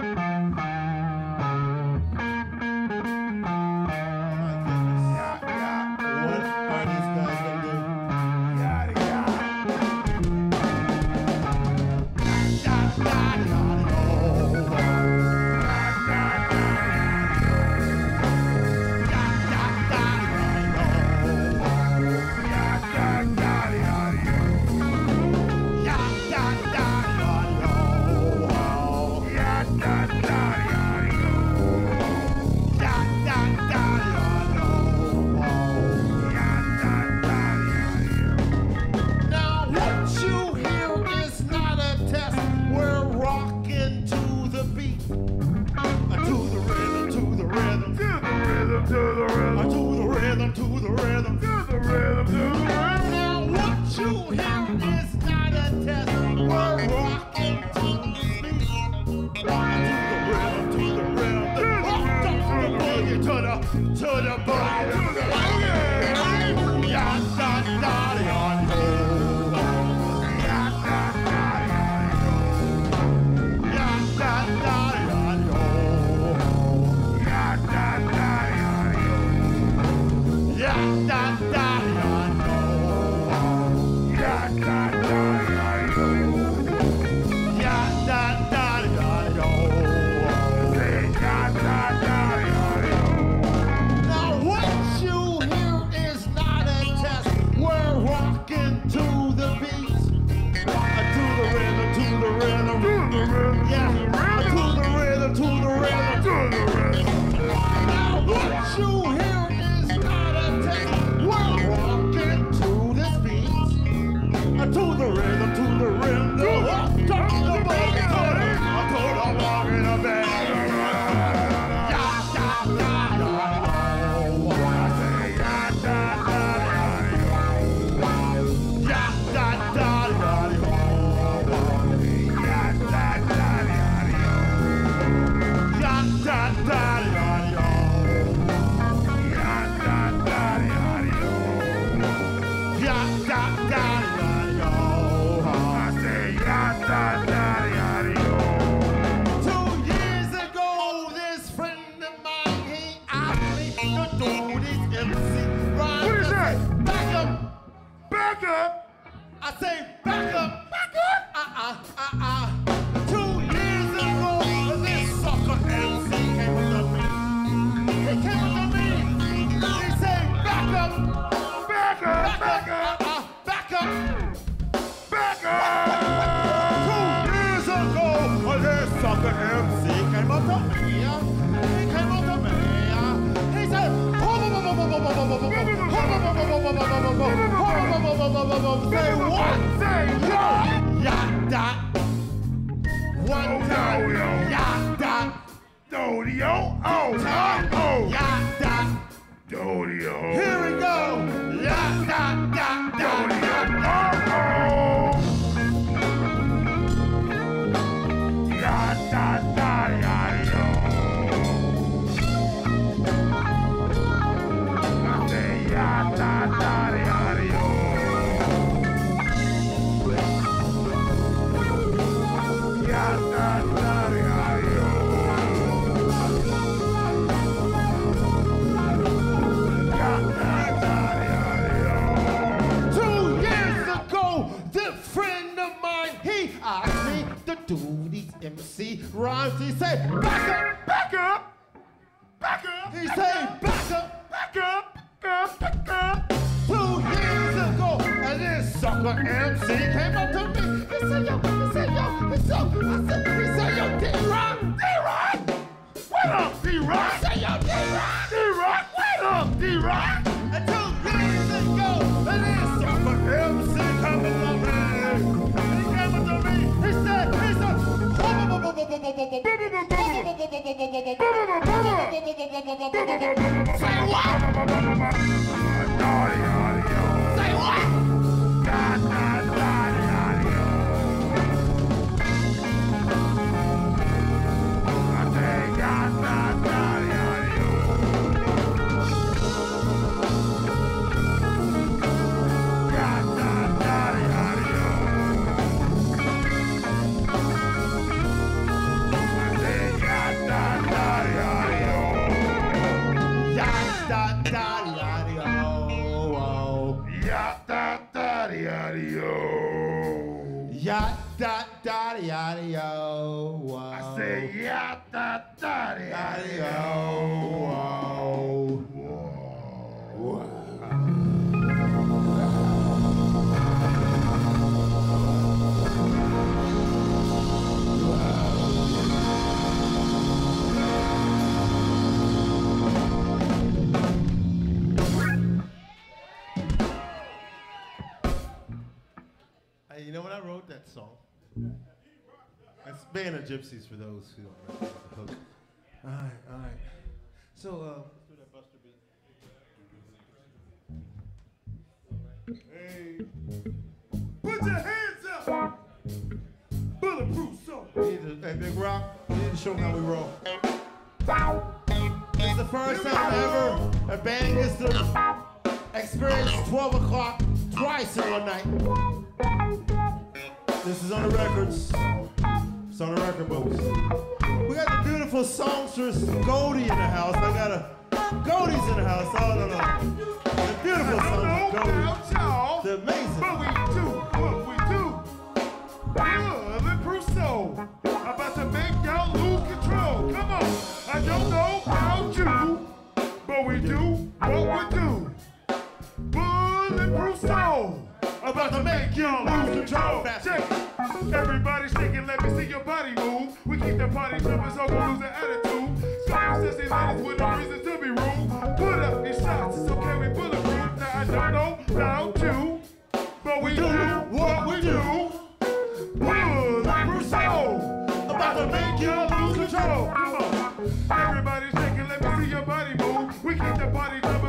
[SPEAKER 12] Gypsies for those who don't know the hook. All right, all right. So, uh, let's do that Buster beat.
[SPEAKER 13] Hey, put your hands up. Bulletproof soul.
[SPEAKER 10] We need to, hey, Big Rock, we need to show show 'em how we roll. It's the first time ever a band gets to experience 12 o'clock twice in one night. This is on the records. It's on the record books. We got the beautiful songstress Goldie in the house. I got a Goldie's in the house. Oh, no, no. The beautiful songstress Goldie. The amazing.
[SPEAKER 13] But we do what we do. Bulletproof soul. About to make y'all lose control. Come on. I don't know about you, but we do what we do. Bulletproof soul. About to make y'all lose control. Check it. Everybody shaking, let me see your body move. We keep the party jumping, so we lose the attitude. Some sexy ladies with no reason to be rude. Put up your shots, so can we bulletproof. Now I don't know about you, but we do what we do. Bulletproof soul. About to make y'all lose control. Come on. Everybody shaking, let me see your body move. We keep the party jumping,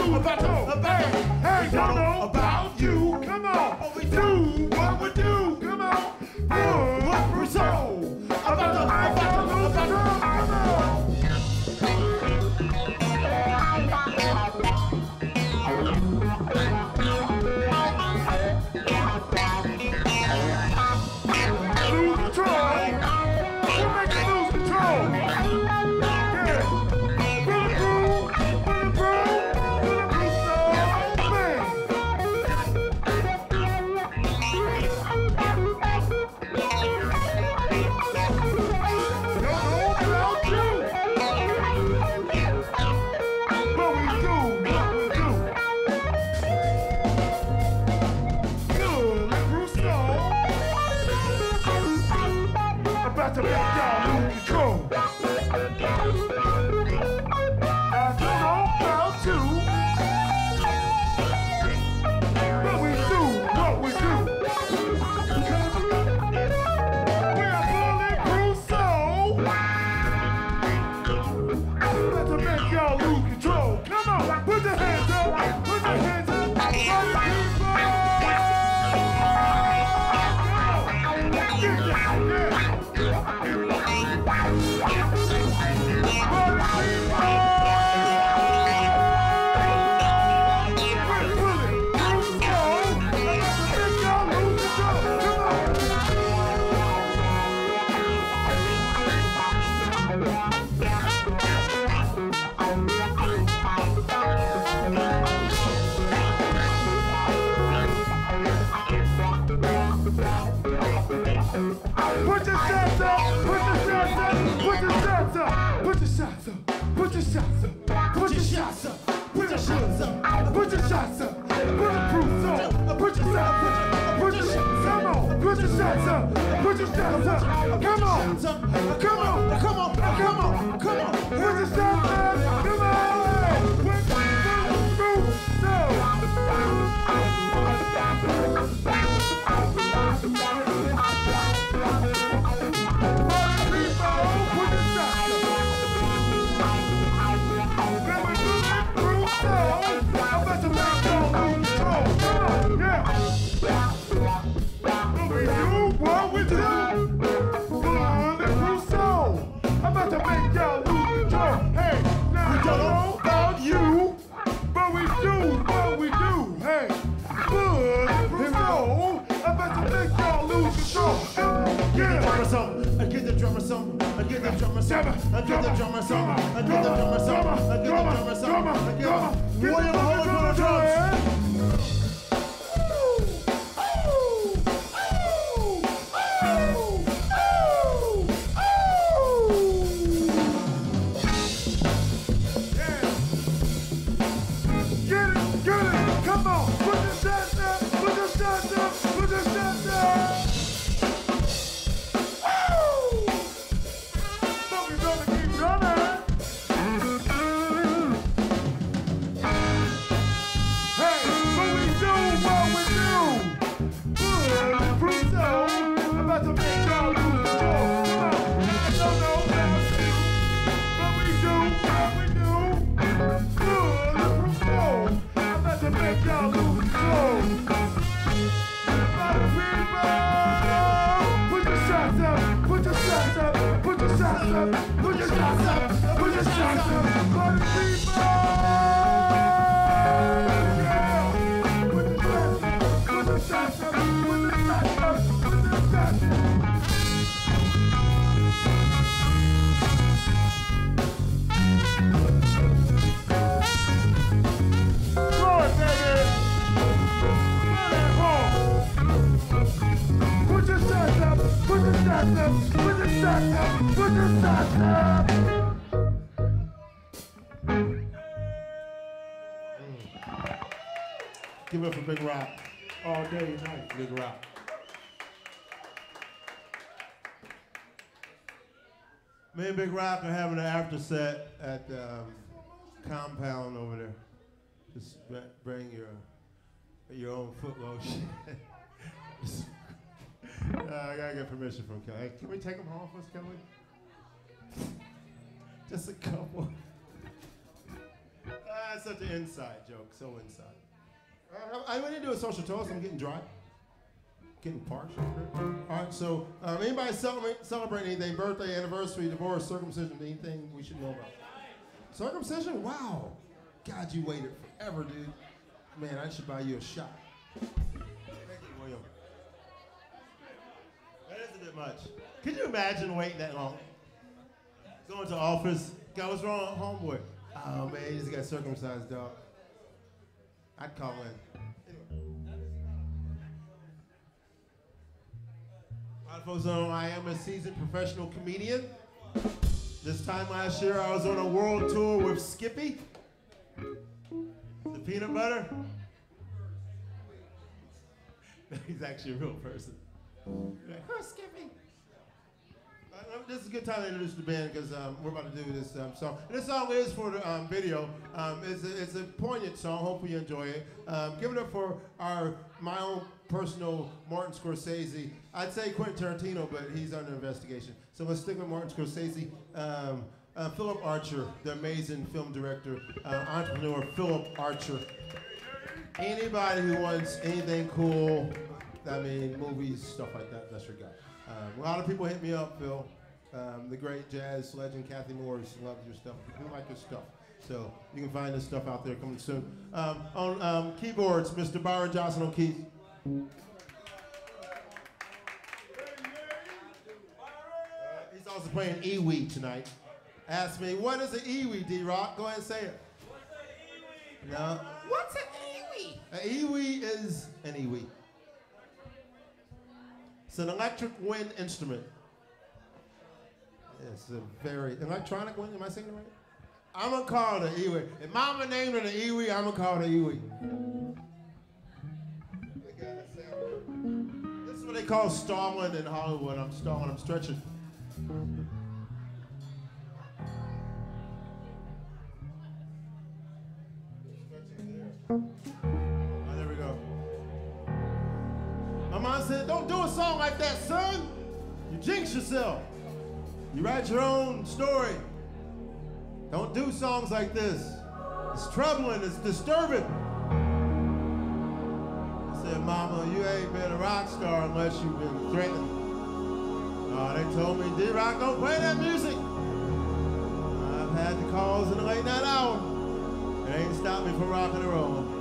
[SPEAKER 13] about. Hey, hey, don't know about you. Come on, we do what we do. Come on, do what we so. About to, about to, shots up, put your shots up, come on, come on, come on, come on, come on,
[SPEAKER 10] I give the drummer some, I give the drummer some, I give the drummer some, I give the drummer some, I give the drummer some, I give the drummer. Some. William Howard on the drums. Rock are having an after set at the um, compound over there. Just bring your your own foot lotion. <laughs> Uh, I gotta get permission from Kelly. Can we take them home us, Kelly? Just a couple. <laughs> That's such an inside joke. So inside. Uh, I went into a social toast. I'm getting dry. Getting parched. All right. So, um, anybody celebrate anything? Birthday, anniversary, divorce, circumcision, anything we should know about? Circumcision? Wow. God, you waited forever, dude. Man, I should buy you a shot. Thank you, William. That is a bit much. Could you imagine waiting that long? Going to office. God, what's wrong homeboy? Oh man, he just got circumcised, dog. I'd call in. A lot of folks know I am a seasoned professional comedian. This time last year, I was on a world tour with Skippy, the peanut butter. <laughs> He's actually a real person. You're like, "Where's Skippy? Uh, this is a good time to introduce the band because um, we're about to do this um, song. And this song is for the um, video. Um, it's, a, it's a poignant song. Hopefully you enjoy it. Um, give it up for our my own personal Martin Scorsese. I'd say Quentin Tarantino, but he's under investigation. So let's stick with Martin Scorsese. Um, uh, Philip Archer, the amazing film director, uh, entrepreneur Philip Archer. Anybody who wants anything cool, I mean, movies, stuff like that, that's your guy. Um, a lot of people hit me up, Phil. Um, the great jazz legend Kathy Morris loves your stuff. We like your stuff. So you can find this stuff out there coming soon. Um, on um, keyboards, Mr. Byron Johnson on keys. Uh, he's also playing Iwi tonight. Ask me, what is an Iwi, D-Rock? Go ahead and say it. What's an Ewe? No. What's an Iwi? An Iwi is an Iwi. It's an electric wind instrument. It's a very electronic wind. Am I saying it right? I'm gonna call it an Iwi. If Mama named it an Iwi, I'm gonna call it an Iwi. What they call stalling in Hollywood. I'm stalling. I'm stretching. Oh, there we go. My mom said, don't do a song like that, son. You jinx yourself. You write your own story. Don't do songs like this. It's troubling, it's disturbing. Mama, you ain't been a rock star unless you've been threatened. Uh, they told me, D-Rock, don't play that music. I've had the calls in the late night hour. It ain't stopped me from rocking and rolling.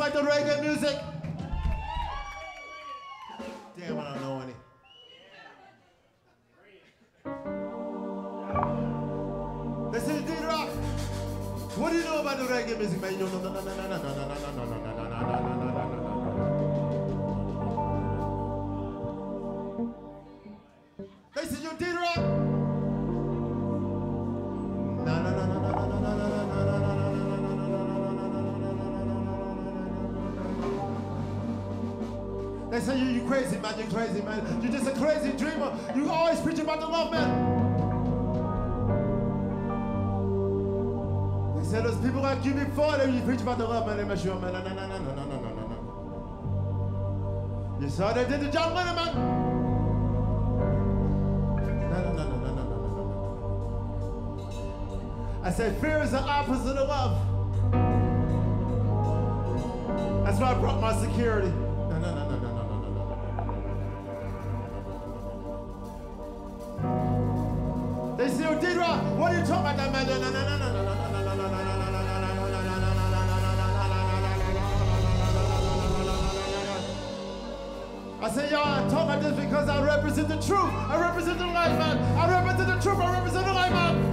[SPEAKER 10] Like the Reagan. So they did the John Lennon. No, no, no, no, no, no, no, no, no. I said fear is the opposite of love. That's why I brought my security. No, no, no, no, no, no, no, no, no. They say did. What are you talking about? man? no, no, no, no. I say, y'all, I talk like this because I represent the truth. I represent the light, man. I represent the truth. I represent the light, man.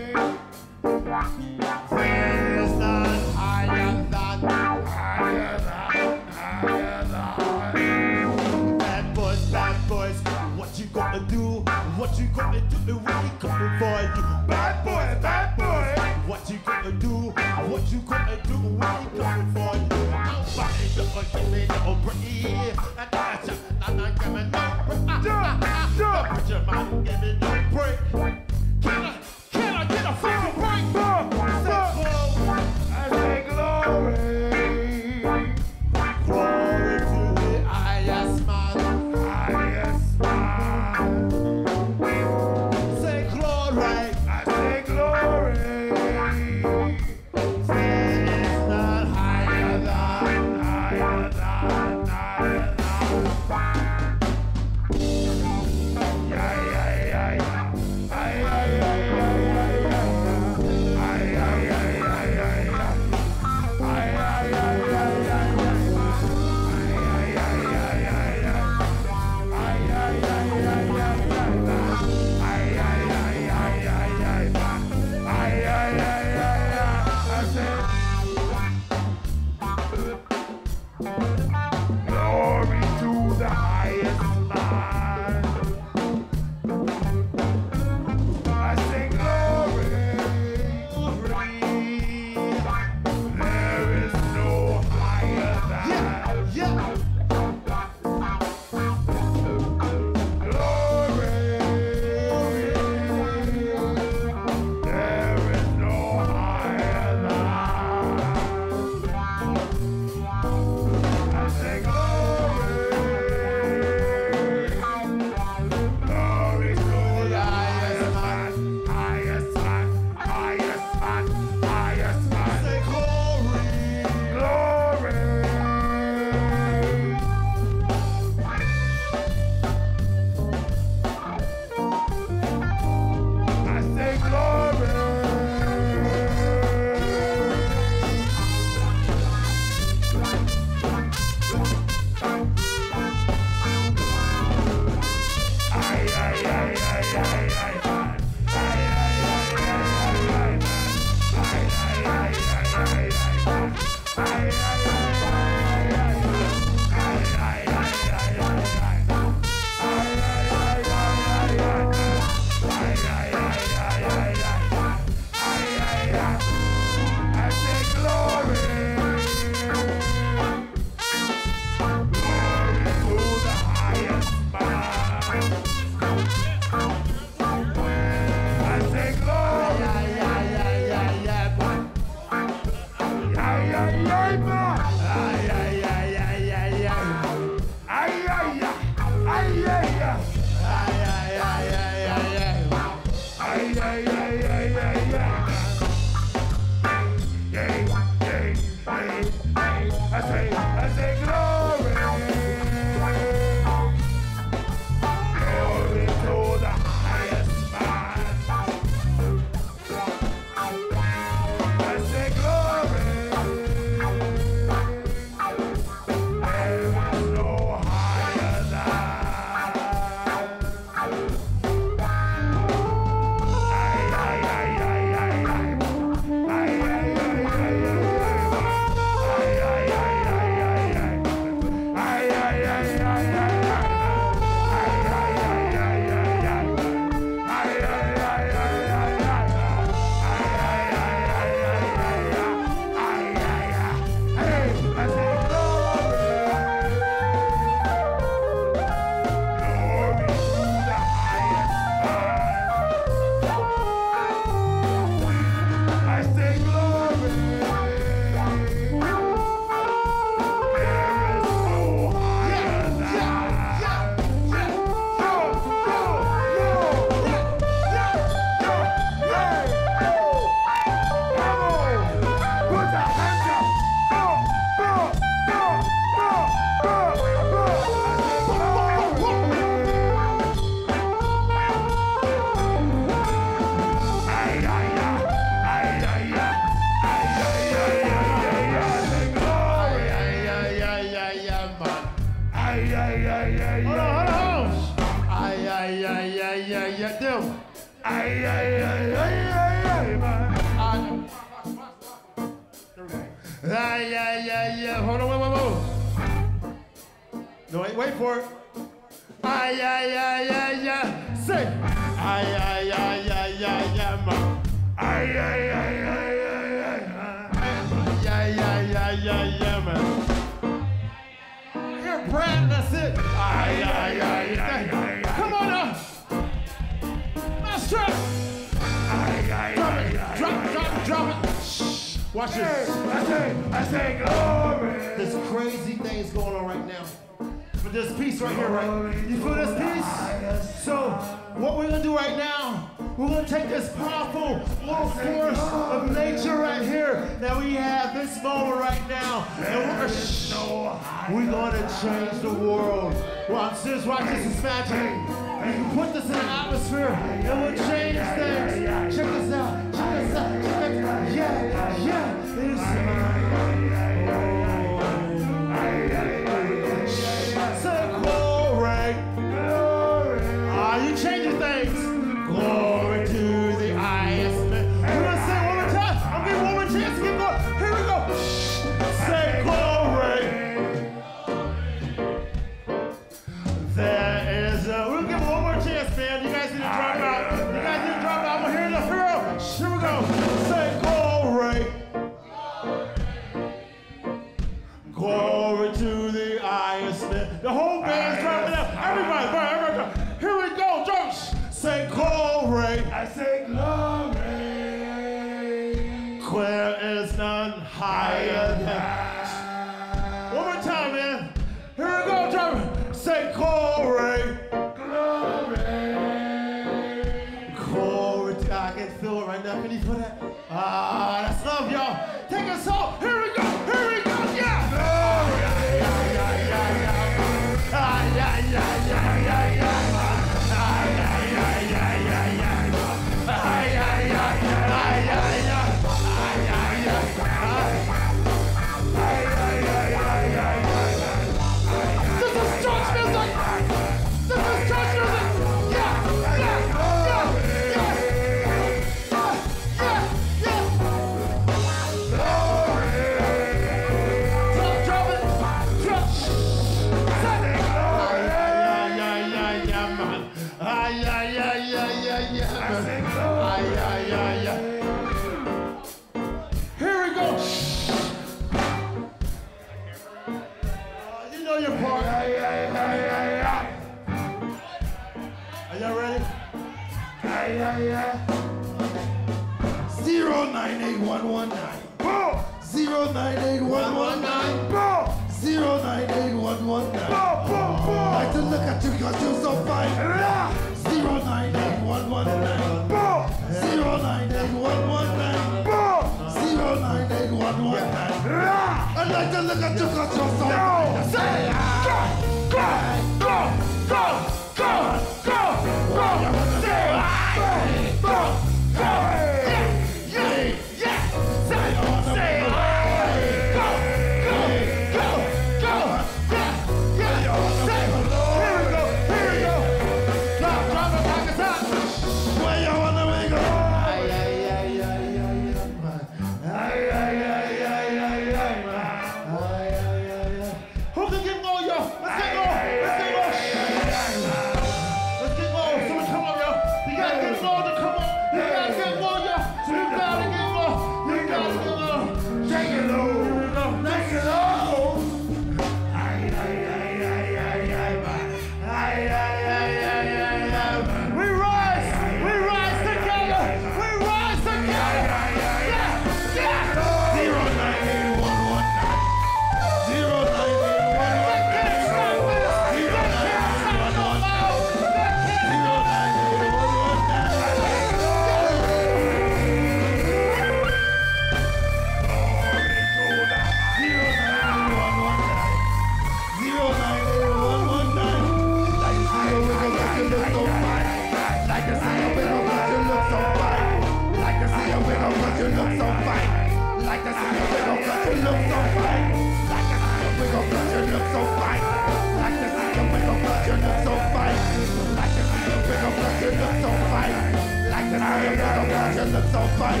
[SPEAKER 10] You
[SPEAKER 14] look so fine.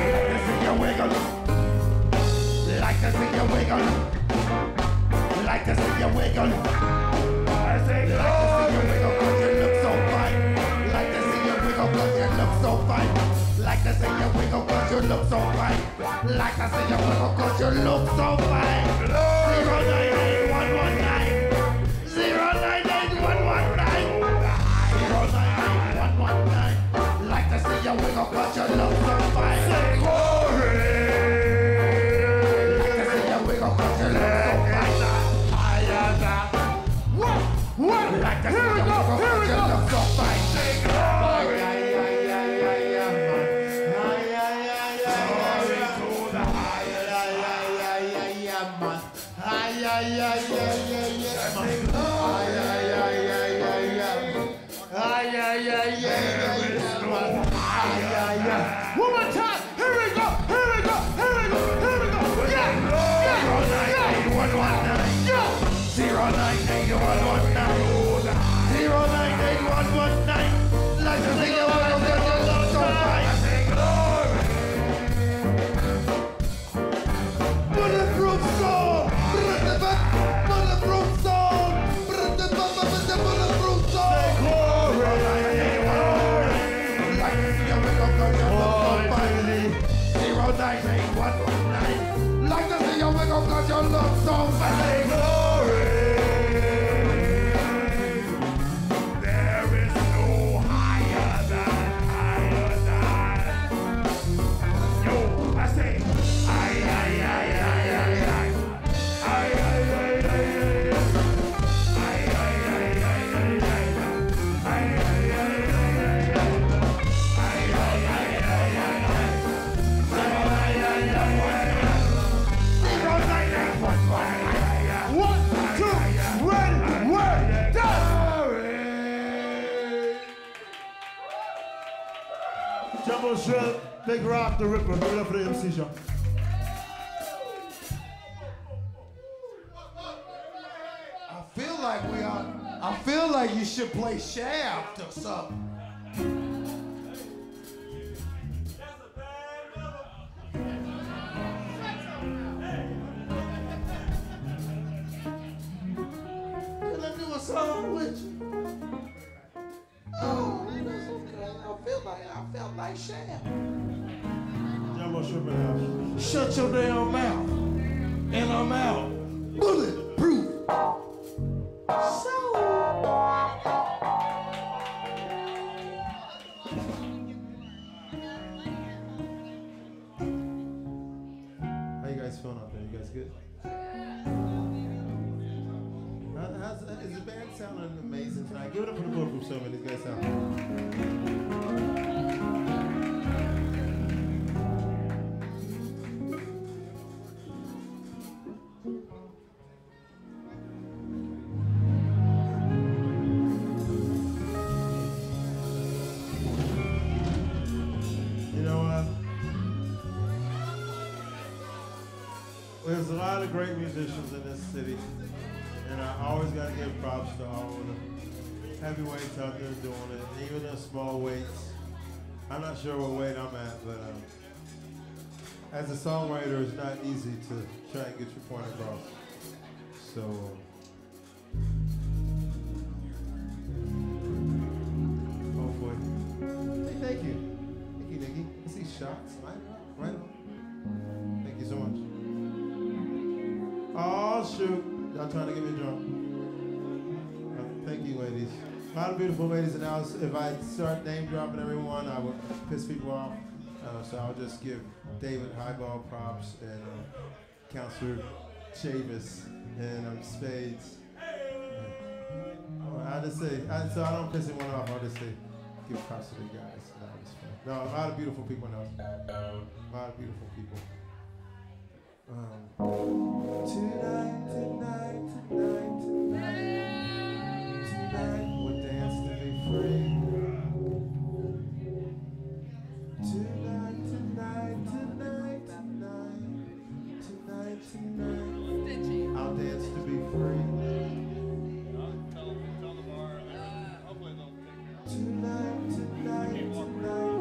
[SPEAKER 14] Like to
[SPEAKER 4] see you wiggle. Like to see you wiggle. Like to see you wiggle. I say, like to see you wiggle you look so fine. Like to see you wiggle cause you look so fine. Like to see you wiggle cause you look so fine. Like to see you wiggle cause you look so fine. See you wiggle cause you look Like to see you wiggle cause you look so
[SPEAKER 10] Big The. Give it up for the.
[SPEAKER 4] I feel like we are. I feel like you should play Shaft or something. Song with you? Oh, okay. I feel like I felt like Shaft. Shut your damn mouth. And I'm out. Bulletproof.
[SPEAKER 10] How you guys feeling out there? You guys good? How- How's, is the band sounding amazing tonight? Give it up for the Bulletproof Summit. These guys sound. Lot of great musicians in this city, and I always got to give props to all the heavyweights out there doing it, even the small weights. I'm not sure what weight I'm at, but um, as a songwriter, it's not easy to try and get your point across. So. Hopefully. Hey, thank you. Thank you, Nikki. I see shots. Right. Right on. Thank you so much. Oh, shoot. Y'all trying to get me drunk. Uh, thank you, ladies. A lot of beautiful ladies in house. If I start name dropping everyone, I would piss people off. Uh, so I'll just give David Highball props and uh, Counselor Chavis and um, Spades. Oh, I just say, I, so I don't piss anyone off. I'll just say, give props to the guys. No, a lot of beautiful people in house. A lot of beautiful people. Um, tonight, tonight, tonight, tonight, tonight, we'll dance to be free. Tonight, tonight, tonight, tonight, tonight, tonight, I'll dance to be free. Tonight, tonight, tonight, tonight,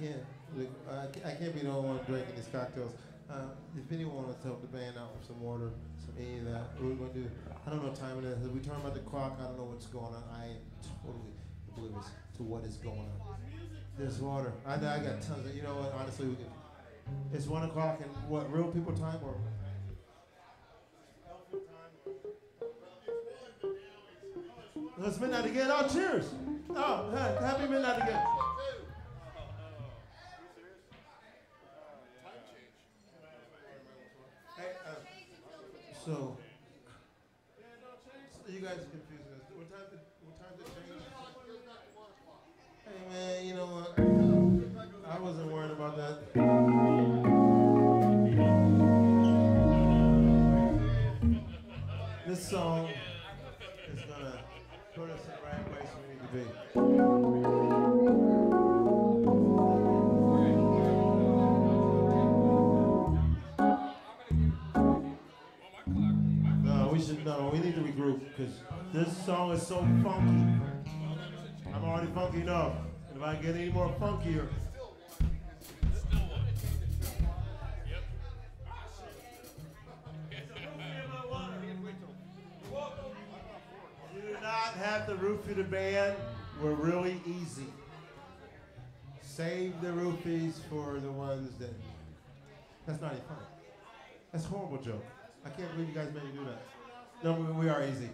[SPEAKER 10] can't I, ca- I can't be the only one drinking these cocktails. Uh, if anyone wants to help the band out with some water, some any of that, what are we're gonna do? I don't know what time it is. We turn about the clock, I don't know what's going on. I am totally oblivious to what is going on. There's water. I, I got tons of. You know what? Honestly, we. It's one o'clock and what? Real people time or? It's midnight again. Oh, cheers! Oh, happy midnight again. So, you guys is so funky. I'm already funky enough, and if I get any more funkier, you do not have the roofie the band. We're really easy. Save the roofies for the ones that. That's not even funny. That's horrible joke. I can't believe you guys made me do that. No, we are easy.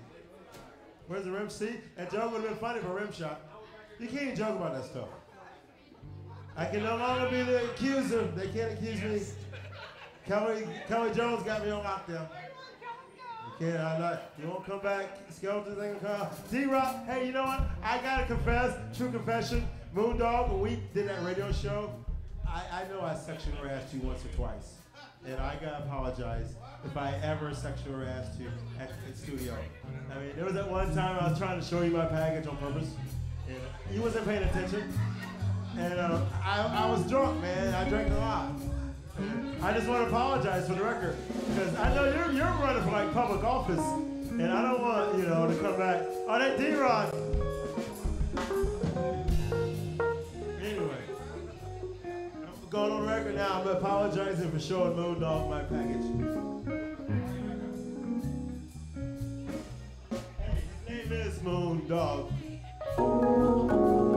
[SPEAKER 10] Where's the rim? See, that joke would have been funny for a rim shot. You can't even joke about that stuff. I can no longer be the accuser. They can't accuse me. Kelly, Kelly Jones got me on lockdown. You can't. I like. You won't come back. Skeletons ain't gonna come. D Rock. Hey, you know what? I gotta confess. True confession. Moondog. When we did that radio show, I, I know I sexually harassed you once or twice, and I gotta apologize if I ever sexually harassed you at the studio. I mean, there was that one time I was trying to show you my package on purpose, and you wasn't paying attention, and uh, I, I was drunk, man. I drank a lot. I just want to apologize for the record because I know you're you're running for like public office, and I don't want you know to come back. Oh, that D-Rod. Going on record now. I'm apologizing for showing Moondog my package. Hey, his name is Moondog. the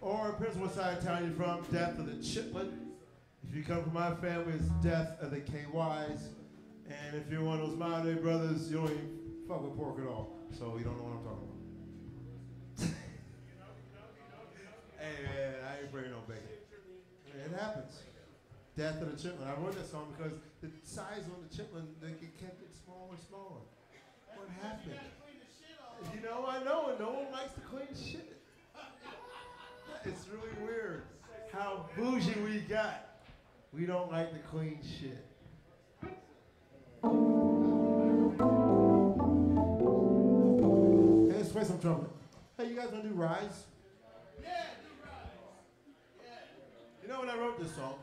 [SPEAKER 10] Or depends what side of town you're from, Death of the Chitlin. If you come from my family, it's Death of the KYs. And if you're one of those modern brothers, you don't even fuck with pork at all. So you don't know what I'm talking about. <laughs> hey man, I ain't bringing no bacon. It happens. Death of the Chitlin. I wrote that song because the size on the chitlin, they kept it smaller and smaller. What happened? You know, I know, and no one likes to clean shit. It's really weird how bougie we got. We don't like the clean shit. Hey, let's play some trumpet. Hey, you guys wanna do Rise? Yeah, do Rise. You know when I wrote this song?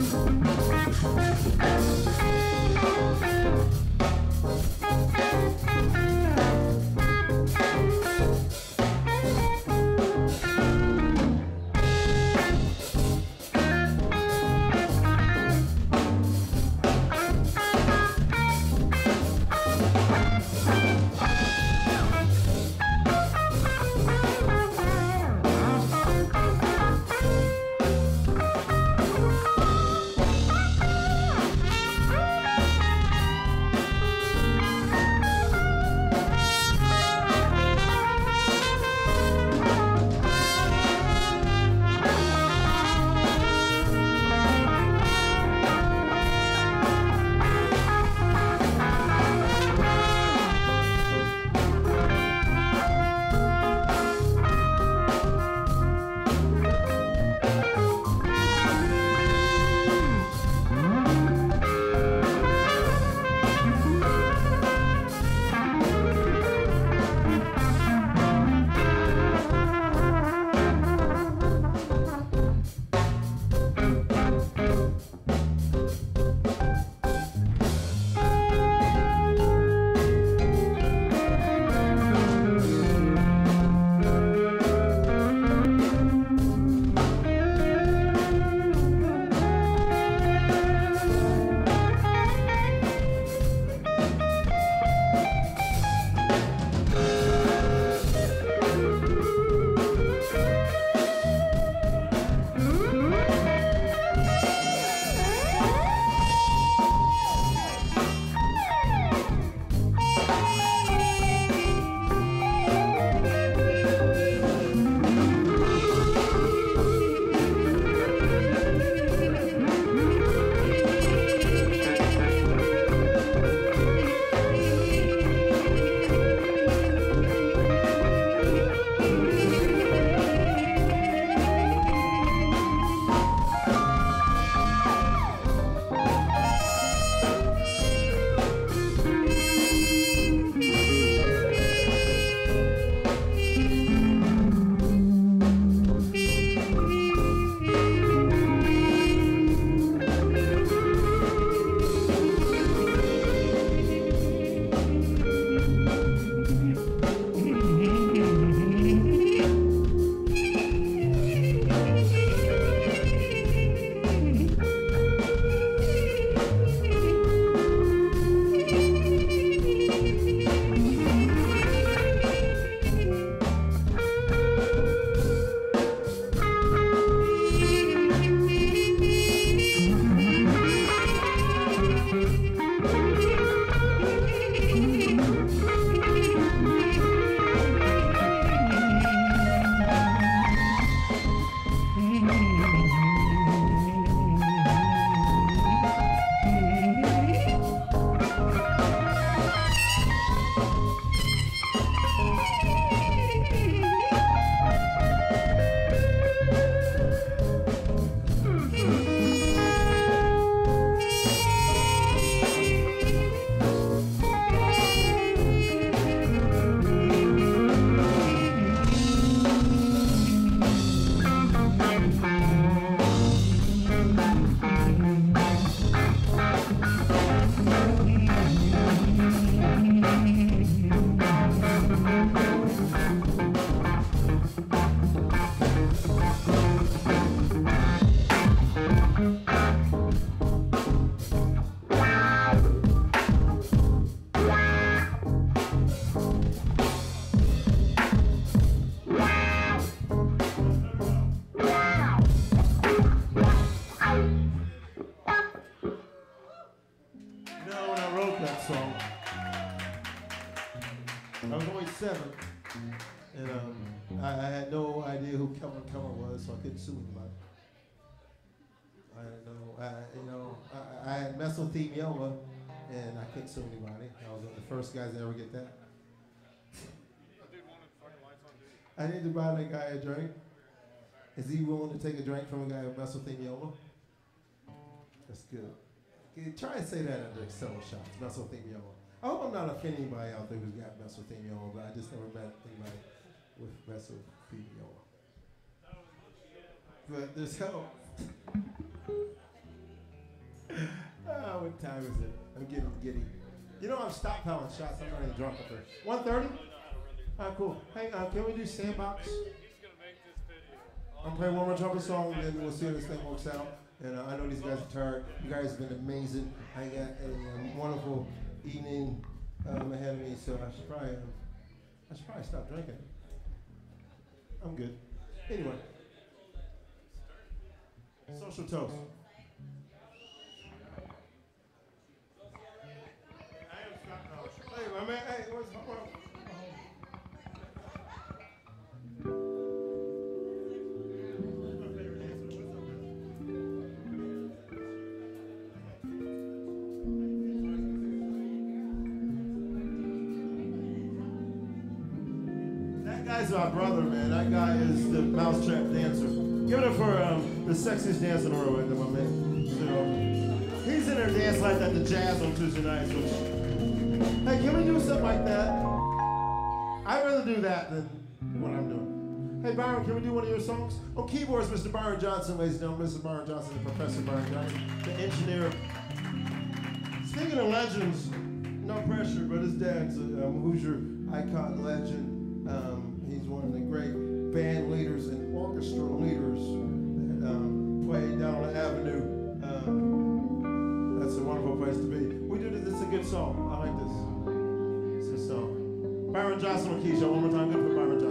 [SPEAKER 10] Thank you. So I know. I, you know, I, I had mesothelioma, and I couldn't sue anybody. I was one of the first guys to ever get that. I need to buy that guy a drink. Is he willing to take a drink from a guy with mesothelioma? That's good. Okay, try and say that under several shots. Mesothelioma. I hope I'm not offending anybody out there who's got mesothelioma, but I just never met anybody with mesothelioma. But there's help. <laughs> ah, what time is it? I'm getting giddy. You know I'm stockpiling shots. I'm even drunk up there. 130? Ah, cool. Hey, uh, can we do sandbox? I'm playing one more trumpet song, and then we'll see how this thing works out. And uh, I know these guys are tired. You guys have been amazing. I got a um, wonderful evening um, ahead of me, so I should probably, um, I should probably stop drinking. I'm good. Anyway, social toast. Hey, my man. Hey, what's on. That guy's my brother, man. That guy is the mousetrap dancer. Give it up for um, the sexiest dancer in the my man. So, he's in there dancing like that, the jazz on Tuesday nights. Which, hey, can we do something like that? I'd rather do that than what I'm doing. Hey, Byron, can we do one of your songs? On keyboards, Mr. Byron Johnson, ladies and gentlemen. Mr. Byron Johnson, the Professor Byron Johnson, the engineer. Speaking of legends, no pressure, but his dad's a um, Hoosier icon legend. Um, he's one of the great band leaders and orchestra leaders that um, played down on the avenue. Um, that's a wonderful place to be. We do this. It's a good song. I like this. It's a song. Byron Johnson on keys, y'all. One more time. Good for Byron Johnson.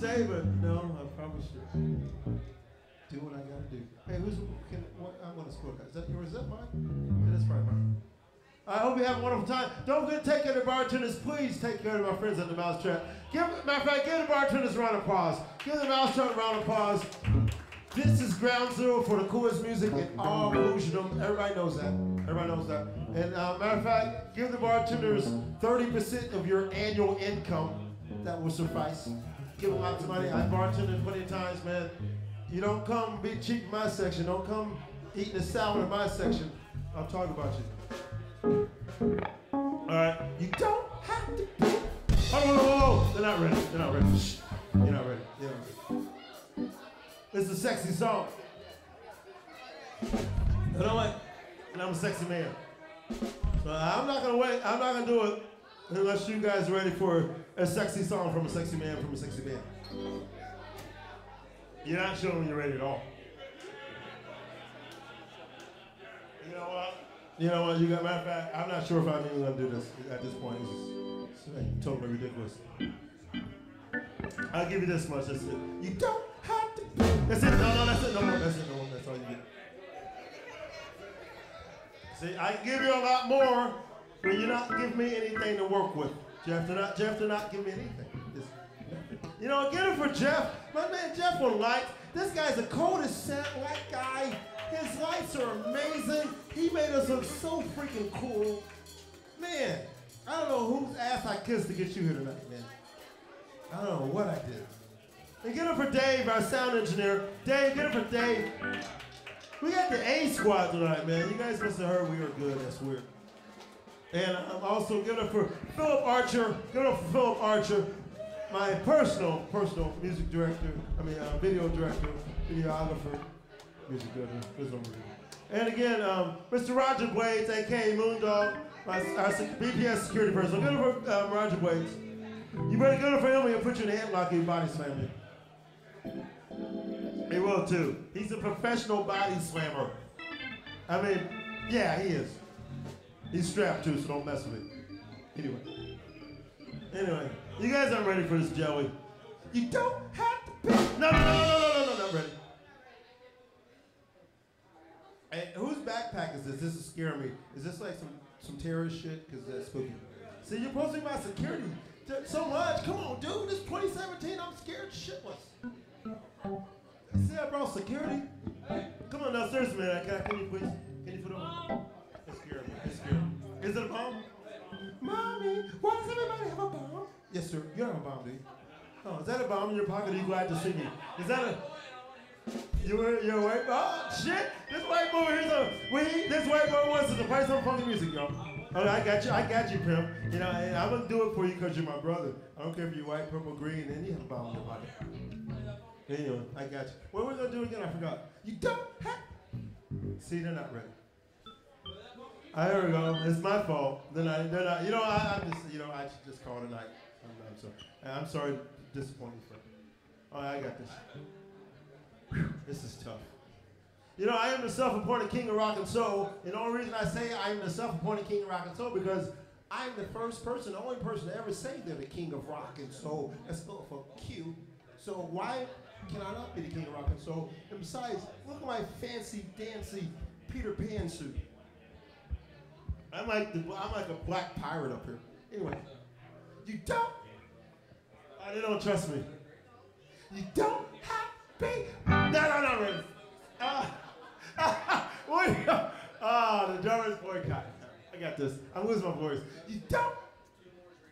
[SPEAKER 10] Stay, but no, I probably should do what I gotta do. Hey, who's can? What, I want a scorecard. Is that yours? Is that mine? Yeah, that's probably mine. I hope you have a wonderful time. Don't forget to take care of the bartenders. Please take care of my friends at the Mousetrap. Give, matter of fact, give the bartenders a round of applause. Give the Mousetrap a round of applause. This is ground zero for the coolest music in all Bougie-dom. Everybody knows that. Everybody knows that. And uh, matter of fact, give the bartenders 30% of your annual income. That will suffice. Give them lots of money. I bartended plenty of times, man. You don't come be cheap in my section. Don't come eating the salad in my section. I'll talk about you. All right. You don't have to be. Oh, whoa, whoa, whoa. They're not ready. They're not ready. You're not ready. You're not ready. It's a sexy song. Know what? And I'm a sexy man. So I'm not gonna wait. I'm not gonna do it Unless you guys are ready for a sexy song from a sexy man from a sexy band. You're not showing you're ready at all. You know what? You know what? You got matter of fact, I'm not sure if I'm even gonna do this at this point. It's, it's totally ridiculous. I'll give you this much. That's it. You don't have to. That's it. No, no, that's it. No more. That's it. No more. That's all you get. See, I can give you a lot more, but you're not giving me anything to work with. Jeff did not. Jeff did not give me anything. Just- you know, get it for Jeff. My man Jeff on lights. This guy's the coldest set light guy. His lights are amazing. He made us look so freaking cool. Man, I don't know whose ass I kissed to get you here tonight, man. I don't know what I did. And get it for Dave, our sound engineer. Dave, get it for Dave. We got the A squad tonight, man. You guys must have heard we were good. That's weird. And I'm also give it for Philip Archer. Give it for Philip Archer, my personal, personal music director. I mean, uh, video director, videographer, music director. And again, um, Mr. Roger Blades, aka Moondog, my, our BPS security person. Good for um, Roger Blades. You better go to for him and he'll put you in a headlock and body slam you. He will too. He's a professional body slammer. I mean, yeah, he is. He's strapped too, so don't mess with it. Anyway. Anyway, you guys aren't ready for this jelly. You don't have to pick. No, no, no, no, no, no, no, no, I'm ready. Hey, whose backpack is this? This is scaring me. Is this like some, some terrorist shit? Because that's spooky. See, you're to my security. So much. Come on, dude. It's 2017. I'm scared shitless. See, I brought security. Come on now, seriously, man. Can, I, can you please? Can you put on? It's scared me. It's scared me. Is it a bomb? Mommy, why does everybody have a bomb? Yes, sir. You have a bomb, do you? Oh, is that a bomb in your pocket? Are you glad to see me? Is that a? You were you're a white oh shit! This white boy here's a we this white boy wants to play some funky music, y'all. Oh, I got you, I got you, pimp. You know, and I'm gonna do it for you because you're my brother. I don't care if you're white, purple, green, and you have a bomb in your pocket. Anyway, I got you. What were we gonna do again? I forgot. You don't have. See, they're not ready. Ah, here we go. It's my fault. Then I, then They're. You know, I, I'm just. You know, I should just call it a night. I'm, I'm sorry. I'm sorry to disappoint you, friend. Oh, I got this. This is tough. You know, I am the self-appointed king of rock and soul, and the only reason I say I am the self-appointed king of rock and soul because I'm the first person, the only person to ever say they're the king of rock and soul. That's spelled for Q. So why can I not be the king of rock and soul? And besides, look at my fancy, dancy Peter Pan suit. I'm like the, I'm like a black pirate up here. Anyway, you don't. Oh, they don't trust me. You don't have be. No, no, no, Ren. Uh, <laughs> uh <laughs> what? Oh, the drummers boycott. I got this. I'm losing my voice. You don't.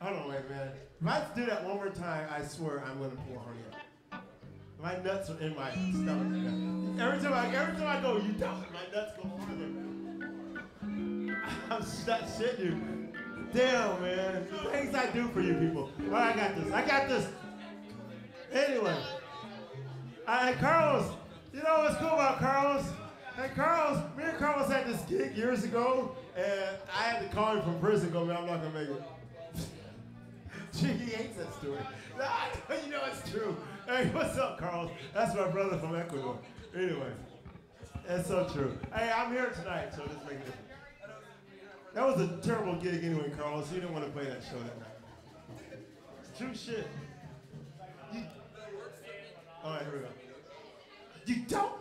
[SPEAKER 10] Hold on, wait, man. If I do that one more time, I swear I'm gonna pull a hernia. My nuts are in my stomach. Every time I, every time I go, you don't. My nuts go farther. <laughs> I'm not shitting you. Damn, man. Things I do for you people. All right, I got this. I got this. Anyway. I, Carlos, you know what's cool about Carlos? Hey, Carlos, me and Carlos had this gig years ago, and I had to call him from prison, go, man, I'm not gonna make it. <laughs> Gee, he hates that story. <laughs> Nah, you know it's true. Hey, what's up, Carlos? That's my brother from Ecuador. Anyway, that's so true. Hey, I'm here tonight, so makes a difference. That was a terrible gig anyway, Carlos. You didn't want to play that show that night. True shit. You, all right, here we go. You don't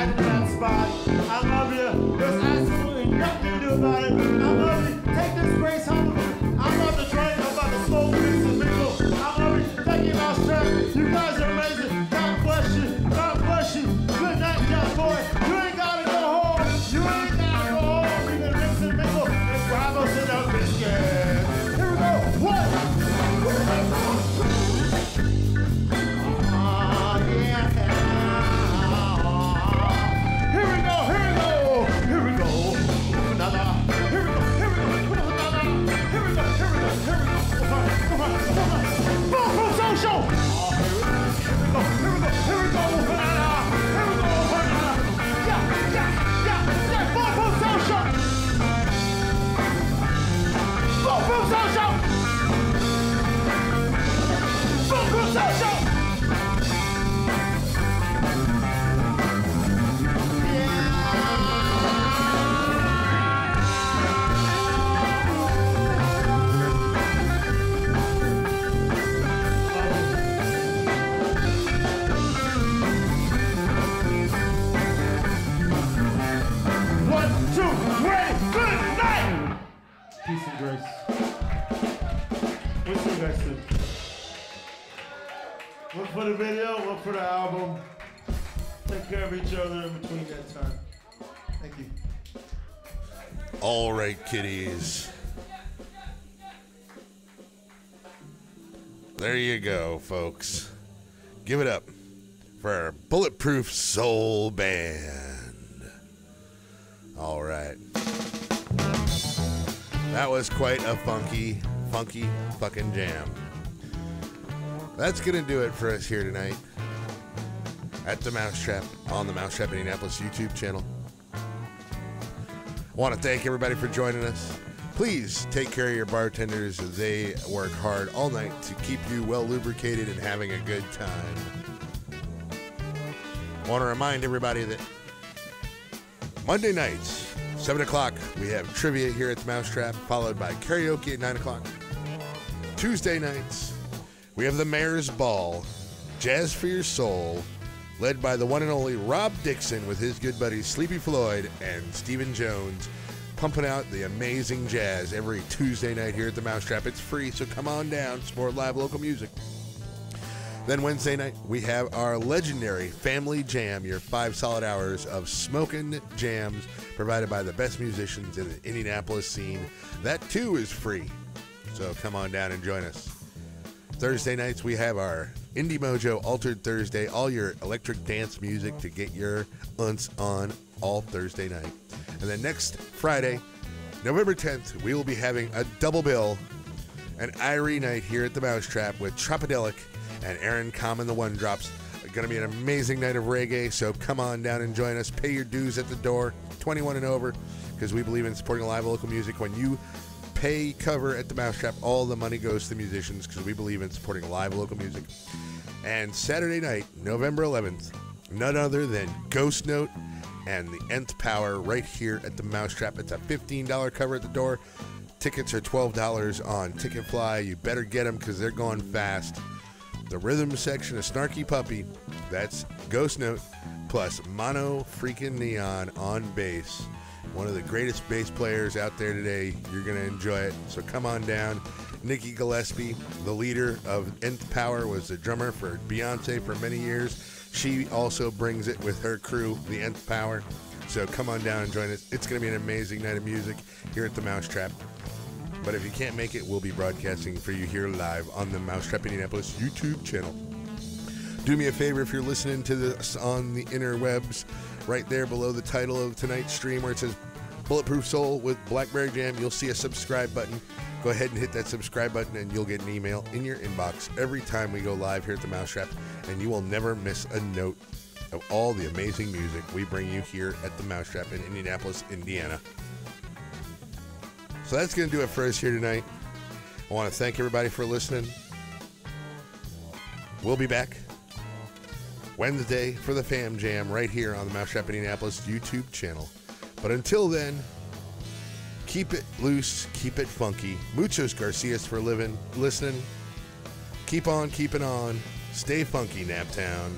[SPEAKER 15] Just
[SPEAKER 10] slide that spot. I love you. There's absolutely nothing to do about it. I for the video, one for the album. Take care of each other in between that time. Thank you.
[SPEAKER 1] All right, kiddies. There you go, folks. Give it up for our Bulletproof Soul Band. All right. That was quite a funky, funky fucking jam. That's going to do it for us here tonight at the Mousetrap on the Mousetrap Indianapolis YouTube channel. I want to thank everybody for joining us. Please take care of your bartenders. They work hard all night to keep you well lubricated and having a good time. I want to remind everybody that Monday nights, 7 o'clock, we have trivia here at the Mousetrap, followed by karaoke at 9 o'clock. Tuesday nights, we have the Mayor's Ball, Jazz for Your Soul, led by the one and only Rob Dixon with his good buddies Sleepy Floyd and Stephen Jones, pumping out the amazing jazz every Tuesday night here at the Mousetrap. It's free, so come on down, support live local music. Then Wednesday night, we have our legendary Family Jam, your five solid hours of smoking jams provided by the best musicians in the Indianapolis scene. That too is free, so come on down and join us. Thursday nights, we have our Indie Mojo Altered Thursday, all your electric dance music to get your unts on all Thursday night. And then next Friday, November 10th, we will be having a double bill, an Irie night here at the Mousetrap with Tropidelic and Aaron Kamm, the One Drops. It's Going to be an amazing night of reggae, so come on down and join us. Pay your dues at the door, 21 and over, because we believe in supporting live local music. When you pay cover at the Mousetrap, all the money goes to the musicians because we believe in supporting live local music. And Saturday night, November 11th, none other than Ghost Note and the Nth Power right here at the Mousetrap. It's a $15 cover at the door. Tickets are $12 on Ticketfly. You better get them because they're going fast. The rhythm section of Snarky Puppy, that's Ghost Note, plus Mono freaking Neon on bass. One of the greatest bass players out there today. You're going to enjoy it. So come on down. Nikki Glaspie, the leader of Nth Power, was the drummer for Beyonce for many years. She also brings it with her crew, the Nth Power. So come on down and join us. It's going to be an amazing night of music here at the Mousetrap. But if you can't make it, we'll be broadcasting for you here live on the Mousetrap Indianapolis YouTube channel. Do me a favor if you're listening to this on the interwebs, right there below the title of tonight's stream where it says Bulletproof Soul with Blackberry Jam, you'll see a subscribe button. Go ahead and hit that subscribe button, and you'll get an email in your inbox every time we go live here at the Mousetrap, and you will never miss a note of all the amazing music we bring you here at the Mousetrap in Indianapolis, Indiana. So that's going to do it for us here tonight. I want to thank everybody for listening. We'll be back Wednesday for the Fam Jam right here on the Mouse Trap Indianapolis YouTube channel. But until then, keep it loose, keep it funky. Muchos Garcias for living, listening. Keep on keeping on. Stay funky, Naptown.